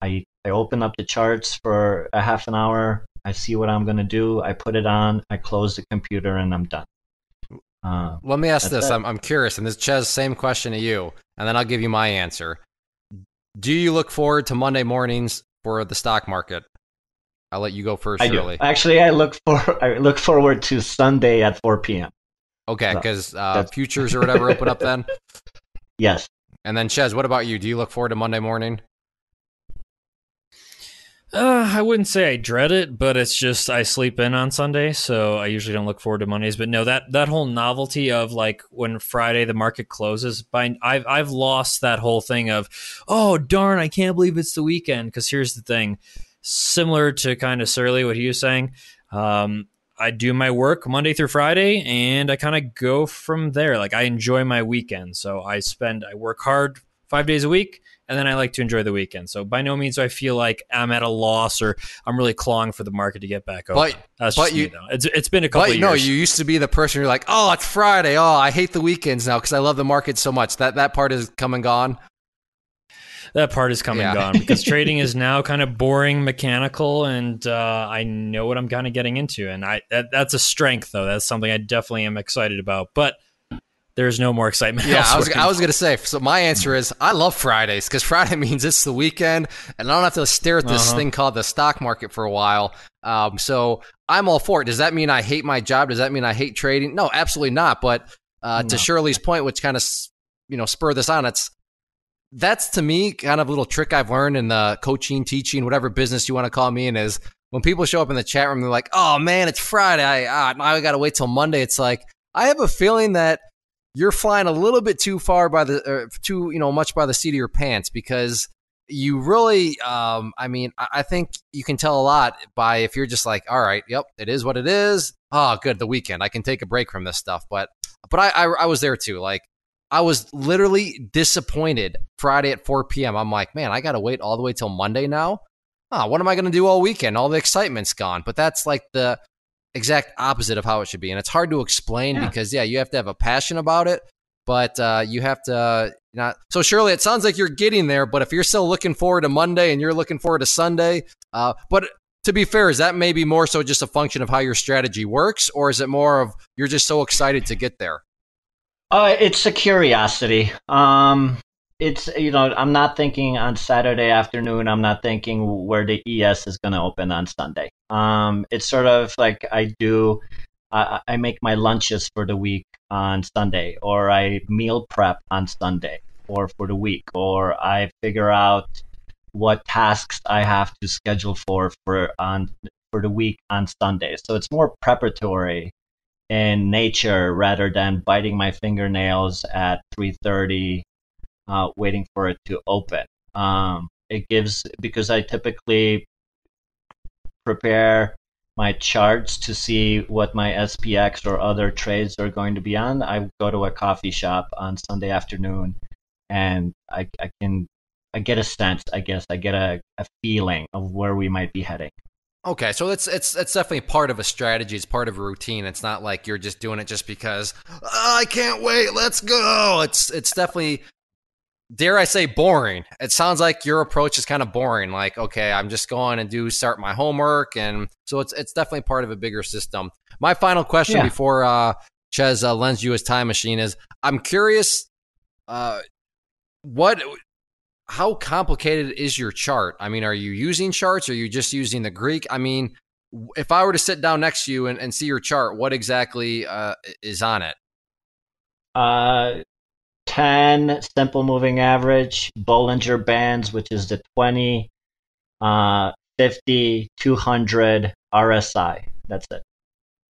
Speaker 2: I, I open up the charts for a half an hour. I see what I'm going to do. I put it on. I close the computer, and I'm done.
Speaker 1: Uh, Let me ask this. I'm, I'm curious, and this Ches, same question to you, and then I'll give you my answer. Do you look forward to Monday mornings for the stock market? I'll let you go first.
Speaker 2: I
Speaker 1: Shirley.
Speaker 2: do. Actually, I look for I look forward to Sunday at 4 p.m.
Speaker 1: Okay, because uh, futures or whatever open up then.
Speaker 2: Yes.
Speaker 1: And then Ches, what about you? Do you look forward to Monday morning?
Speaker 4: Uh, I wouldn't say I dread it, but it's just I sleep in on Sunday, so I usually don't look forward to Mondays. But no, that that whole novelty of like when Friday the market closes, by I've I've lost that whole thing of, oh darn, I can't believe it's the weekend. Because here's the thing, similar to kind of Surly what he was saying, um, I do my work Monday through Friday and I kind of go from there. Like I enjoy my weekend. So I spend, I work hard five days a week and then I like to enjoy the weekend. So by no means do I feel like I'm at a loss or I'm really clawing for the market to get back up. But, That's but you, me. It's, it's been a couple but,
Speaker 1: No, you used to be the person you're like, oh, it's Friday. Oh, I hate the weekends now because I love the market so much. That that part is come and gone
Speaker 4: that part is coming yeah. gone because trading is now kind of boring, mechanical, and uh, I know what I'm kind of getting into, and I that, that's a strength though. That's something I definitely am excited about, but. There's no more excitement.
Speaker 1: Yeah, I was, I was gonna say. So my answer is I love Fridays because Friday means it's the weekend, and I don't have to stare at this uh-huh. thing called the stock market for a while. Um, so I'm all for it. Does that mean I hate my job? Does that mean I hate trading? No, absolutely not. But uh, no. to Shirley's point, which kind of you know spur this on, it's that's to me kind of a little trick I've learned in the coaching, teaching, whatever business you want to call me in is when people show up in the chat room, they're like, "Oh man, it's Friday. I, ah, I got to wait till Monday." It's like I have a feeling that you're flying a little bit too far by the uh, too you know much by the seat of your pants because you really um, i mean I, think you can tell a lot by if you're just like all right yep it is what it is oh good the weekend i can take a break from this stuff but but i i, I was there too like I was literally disappointed Friday at 4 p.m. I'm like, man, I got to wait all the way till Monday now. Oh, what am I to do all weekend? All the excitement's gone. But that's like the exact opposite of how it should be. And it's hard to explain yeah. because, yeah, you have to have a passion about it, but uh, you have to not. So, Shirley, it sounds like you're getting there, but if you're still looking forward to Monday and you're looking forward to Sunday, uh, but to be fair, is that maybe more so just a function of how your strategy works, or is it more of you're just so excited to get there?
Speaker 2: Uh, it's a curiosity. Um, it's you know I'm not thinking on Saturday afternoon. I'm not thinking where the ES is going to open on Sunday. Um, it's sort of like I do. I, I make my lunches for the week on Sunday, or I meal prep on Sunday, or for the week, or I figure out what tasks I have to schedule for for on for the week on Sunday. So it's more preparatory in nature rather than biting my fingernails at 3:30 uh, waiting for it to open. Um, it gives because I typically prepare my charts to see what my SPX or other trades are going to be on. I go to a coffee shop on Sunday afternoon, and I, I can I get a sense, I guess, I get a, a feeling of where we might be heading.
Speaker 1: Okay, so it's it's it's definitely part of a strategy. It's part of a routine. It's not like you're just doing it just because oh, I can't wait. Let's go. It's it's definitely dare I say boring. It sounds like your approach is kind of boring. Like okay, I'm just going and do start my homework, and so it's it's definitely part of a bigger system. My final question yeah. before uh, Ches uh, lends you his time machine is: I'm curious, uh, what how complicated is your chart? I mean, are you using charts? Or are you just using the Greek? I mean, if I were to sit down next to you and, and see your chart, what exactly uh, is on it?
Speaker 2: Uh, 10 simple moving average, Bollinger Bands, which is the 20, uh, 50, 200, RSI. That's it.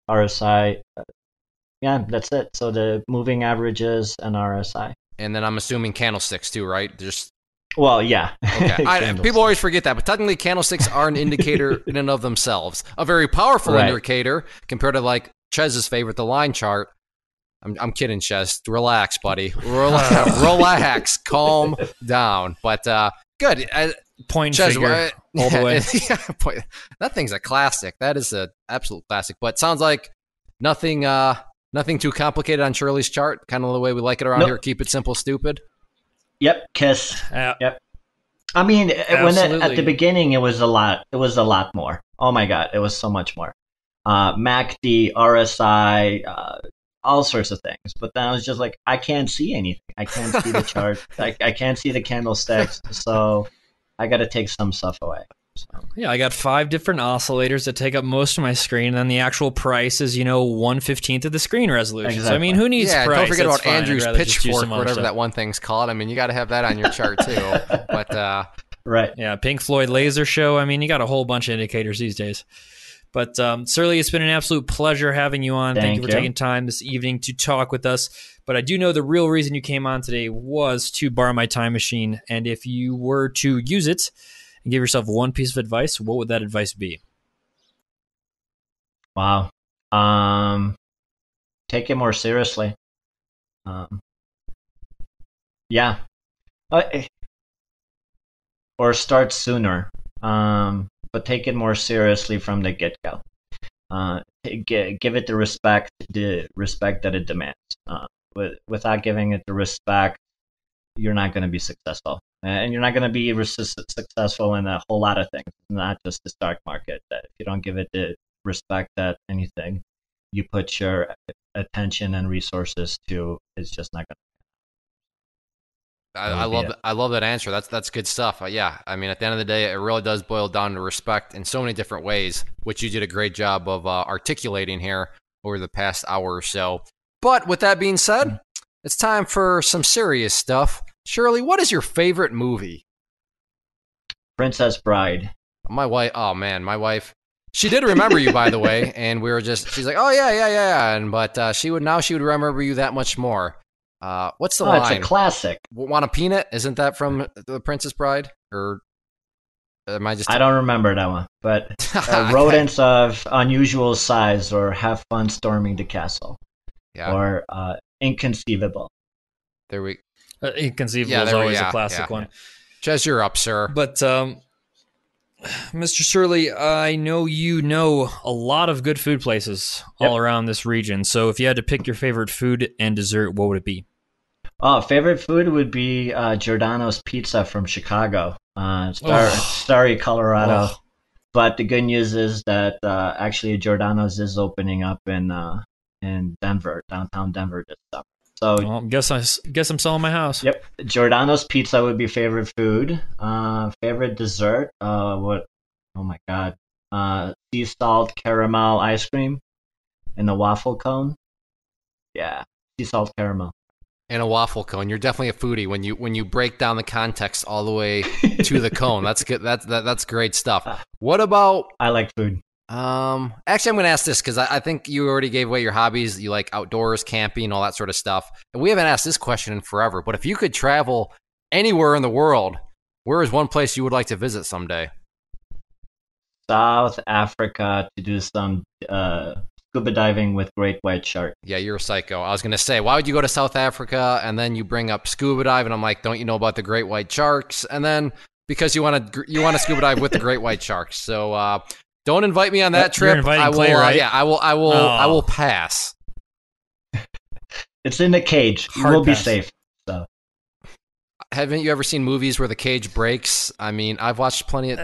Speaker 2: RSI. Uh, yeah, that's it. So the moving averages and RSI.
Speaker 1: And then I'm assuming candlesticks too, right? Just
Speaker 2: well, yeah.
Speaker 1: Okay. I, people always forget that, but technically, candlesticks are an indicator in and of themselves. A very powerful right. indicator compared to like Ches's favorite, the line chart. I'm, I'm kidding, Ches. Relax, buddy. Relax. relax. Calm down. But uh, good. Uh,
Speaker 4: point Ches, figure uh, all the way.
Speaker 1: yeah, point, that thing's a classic. That is an absolute classic. But sounds like nothing. Uh, nothing too complicated on Shirley's chart. Kind of the way we like it around nope. here. Keep it simple, stupid.
Speaker 2: Yep, Kiss. Uh, yep. I mean, absolutely. when it, at the beginning, it was a lot. It was a lot more. Oh my god, it was so much more. Uh, MACD, RSI, uh, all sorts of things. But then I was just like, I can't see anything. I can't see the chart. I, I can't see the candlesticks. So I got to take some stuff away. So.
Speaker 4: Yeah, I got five different oscillators that take up most of my screen, and then the actual price is, you know, one fifteenth of the screen resolution. Exactly. So I mean, who needs
Speaker 1: yeah,
Speaker 4: price?
Speaker 1: Don't forget
Speaker 4: That's
Speaker 1: about fine. Andrew's pitchfork, whatever stuff. that one thing's called. I mean, you got to have that on your chart too. but uh,
Speaker 2: right,
Speaker 4: yeah, Pink Floyd laser show. I mean, you got a whole bunch of indicators these days. But um, Surly, it's been an absolute pleasure having you on. Thank, Thank you for you. taking time this evening to talk with us. But I do know the real reason you came on today was to borrow my time machine, and if you were to use it and give yourself one piece of advice, what would that advice be?
Speaker 2: Wow. Um, take it more seriously. Um, yeah. Uh, eh, or start sooner. Um, but take it more seriously from the get go. Uh, give it the respect, the respect that it demands. Uh, with, without giving it the respect, you're not going to be successful and you're not going to be successful in a whole lot of things, not just the stock market. That if you don't give it the respect that anything you put your attention and resources to, it's just not going to.
Speaker 1: I, I love I love that answer. That's that's good stuff. Uh, yeah, I mean, at the end of the day, it really does boil down to respect in so many different ways, which you did a great job of uh, articulating here over the past hour or so. But with that being said, mm-hmm. it's time for some serious stuff. Shirley, what is your favorite movie?
Speaker 2: Princess Bride.
Speaker 1: My wife. Oh man, my wife. She did remember you, by the way, and we were just. She's like, oh yeah, yeah, yeah, and but uh, she would now she would remember you that much more. Uh, what's the
Speaker 2: Oh,
Speaker 1: line?
Speaker 2: it's a classic.
Speaker 1: Want a peanut? Isn't that from The Princess Bride? Or am I just?
Speaker 2: I don't remember that one, but uh, rodents of unusual size or have fun storming the castle
Speaker 1: Yeah,
Speaker 2: or uh, inconceivable.
Speaker 1: there we.
Speaker 4: Uh, Inconceivable
Speaker 1: Yeah,
Speaker 4: is
Speaker 1: there we-
Speaker 4: always
Speaker 1: yeah,
Speaker 4: a classic
Speaker 1: yeah.
Speaker 4: one.
Speaker 1: Ches, you're up, sir.
Speaker 4: But um, Mr. Shirley, I know you know a lot of good food places all around this region. So if you had to pick your favorite food and dessert, what would it be?
Speaker 2: Oh, favorite food would be uh, Giordano's Pizza from Chicago, uh, Star-
Speaker 4: Oh.
Speaker 2: Starry, Colorado.
Speaker 4: Oh.
Speaker 2: But the good news is that uh, actually Giordano's is opening up in uh, in Denver, downtown Denver this summer. So
Speaker 4: Well, guess I guess I'm selling my house.
Speaker 2: Yep, Giordano's pizza would be favorite food. Uh, favorite dessert. Uh, what? Oh my god. Uh, sea salt caramel ice cream, in the waffle cone. Yeah, sea salt caramel.
Speaker 1: And a waffle cone. You're definitely a foodie when you when you break down the context all the way to the cone. That's good. That's that, that's great stuff. What about
Speaker 2: I like food.
Speaker 1: Um, actually, I'm going to ask this because I, I think you already gave away your hobbies. You like outdoors, camping, all that sort of stuff. And we haven't asked this question in forever. But if you could travel anywhere in the world, where is one place you would like to visit someday?
Speaker 2: South Africa to do some uh, scuba diving with great white shark.
Speaker 1: Yeah, you're a psycho. I was going to say, why would you go to South Africa and then you bring up scuba dive? And I'm like, don't you know about the great white sharks? And then because you want to you want to scuba dive with the great white sharks. So uh, don't invite me on that
Speaker 4: You're
Speaker 1: trip. I will.
Speaker 4: Clay,
Speaker 1: uh,
Speaker 4: right?
Speaker 1: yeah, I will. I will. I
Speaker 4: Oh.
Speaker 1: will pass.
Speaker 2: It's in a cage. You
Speaker 4: Hard
Speaker 2: will be safe. So
Speaker 1: Haven't you ever seen movies where the cage breaks? I mean, I've watched plenty of.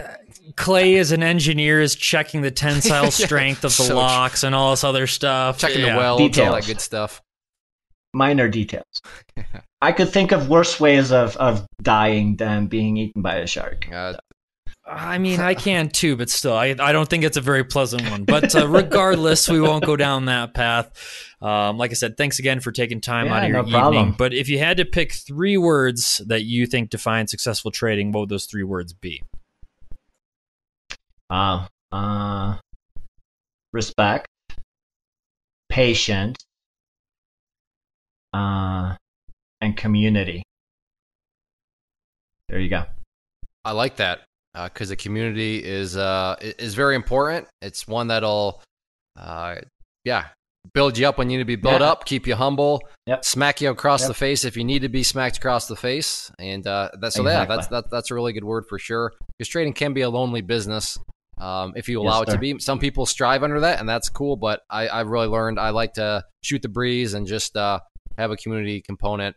Speaker 4: Clay as an engineer is checking the tensile strength of the
Speaker 1: so
Speaker 4: locks and all this other stuff.
Speaker 1: checking
Speaker 4: Yeah.
Speaker 1: the welds, all that good stuff.
Speaker 2: minor details. I could think of worse ways of, of dying than being eaten by a shark.
Speaker 1: Uh,
Speaker 4: I mean, I can too, but still, I, I don't think it's a very pleasant one. But uh, regardless, we won't go down that path. Um, like I said, thanks again for taking time
Speaker 2: Yeah,
Speaker 4: out of your
Speaker 2: no problem.
Speaker 4: But if you had to pick three words that you think define successful trading, what would those three words be?
Speaker 2: Uh, uh, respect, patience, uh, and community. There you go.
Speaker 1: I like that because the community is uh, is very important. It's one that'll, uh, yeah, build you up when you need to be built
Speaker 2: Yeah.
Speaker 1: up, keep you humble,
Speaker 2: Yep.
Speaker 1: smack you across
Speaker 2: Yep.
Speaker 1: the face if you need to be smacked across the face, and uh, that's so yeah, that's that, that's a really good word for sure. Because trading can be a lonely business. Um, if you
Speaker 2: Yes,
Speaker 1: allow it to be, some people strive under that, and that's cool. But I, I've really learned I like to shoot the breeze and just uh, have a community component.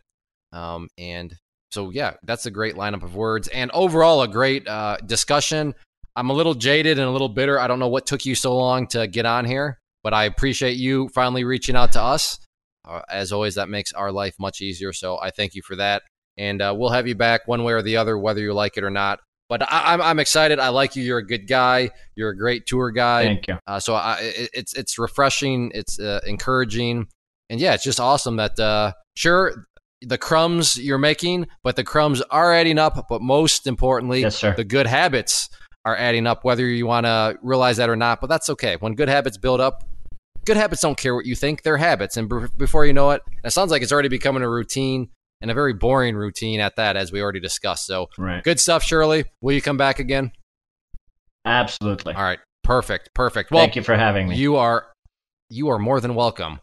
Speaker 1: Um, and so, yeah, that's a great lineup of words, and overall a great uh, discussion. I'm a little jaded and a little bitter. I don't know what took you so long to get on here, but I appreciate you finally reaching out to us. Uh, as always, that makes our life much easier. So I thank you for that, and uh, we'll have you back one way or the other, whether you like it or not. But I, I'm, I'm excited. I like you. You're a good guy. You're a great tour guide.
Speaker 2: Thank you.
Speaker 1: Uh, so I, it, it's it's refreshing. It's uh, encouraging, and yeah, it's just awesome that uh, sure the crumbs you're making, but the crumbs are adding up. But most importantly,
Speaker 2: Yes,
Speaker 1: the good habits are adding up, whether you want to realize that or not. But that's okay. When good habits build up, good habits don't care what you think; they're habits, and b- before you know it, it sounds like it's already becoming a routine and a very boring routine at that, as we already discussed. So
Speaker 2: Right.
Speaker 1: good stuff, Shirley. Will you come back again?
Speaker 2: Absolutely.
Speaker 1: All right, perfect, perfect. Well,
Speaker 2: Thank you for having me.
Speaker 1: you are you are more than welcome.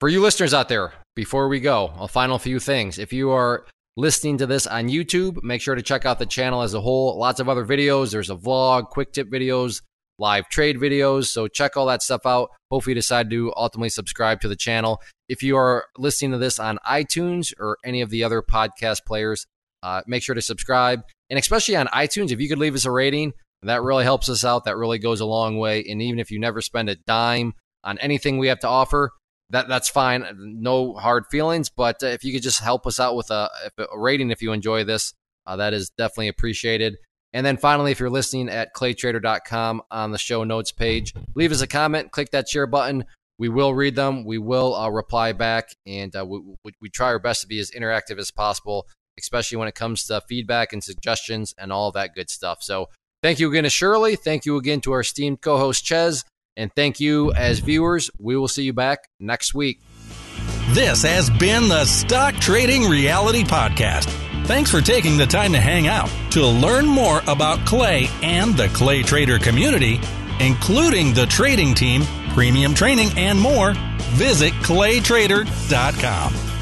Speaker 1: For you listeners out there, before we go, a final few things. If you are listening to this on YouTube, make sure to check out the channel as a whole. Lots of other videos. There's a vlog, quick tip videos, live trade videos. So check all that stuff out. Hopefully, you decide to ultimately subscribe to the channel. If you are listening to this on iTunes or any of the other podcast players, uh, make sure to subscribe. And especially on iTunes, if you could leave us a rating, that really helps us out. That really goes a long way. And even if you never spend a dime on anything we have to offer, that that's fine. No hard feelings. But uh, if you could just help us out with a, a rating if you enjoy this, uh, that is definitely appreciated. And then finally, if you're listening at claytrader.com on the show notes page, leave us a comment, click that share button. We will read them. We will uh, reply back, and uh, we, we, we try our best to be as interactive as possible, especially when it comes to feedback and suggestions and all that good stuff. So thank you again to Shirley. Thank you again to our esteemed co host, Ches. And thank you as viewers. We will see you back next week.
Speaker 3: This has been the Stock Trading Reality Podcast. Thanks for taking the time to hang out. To learn more about Clay and the Clay Trader community, including the trading team, premium training, and more, visit claytrader.com.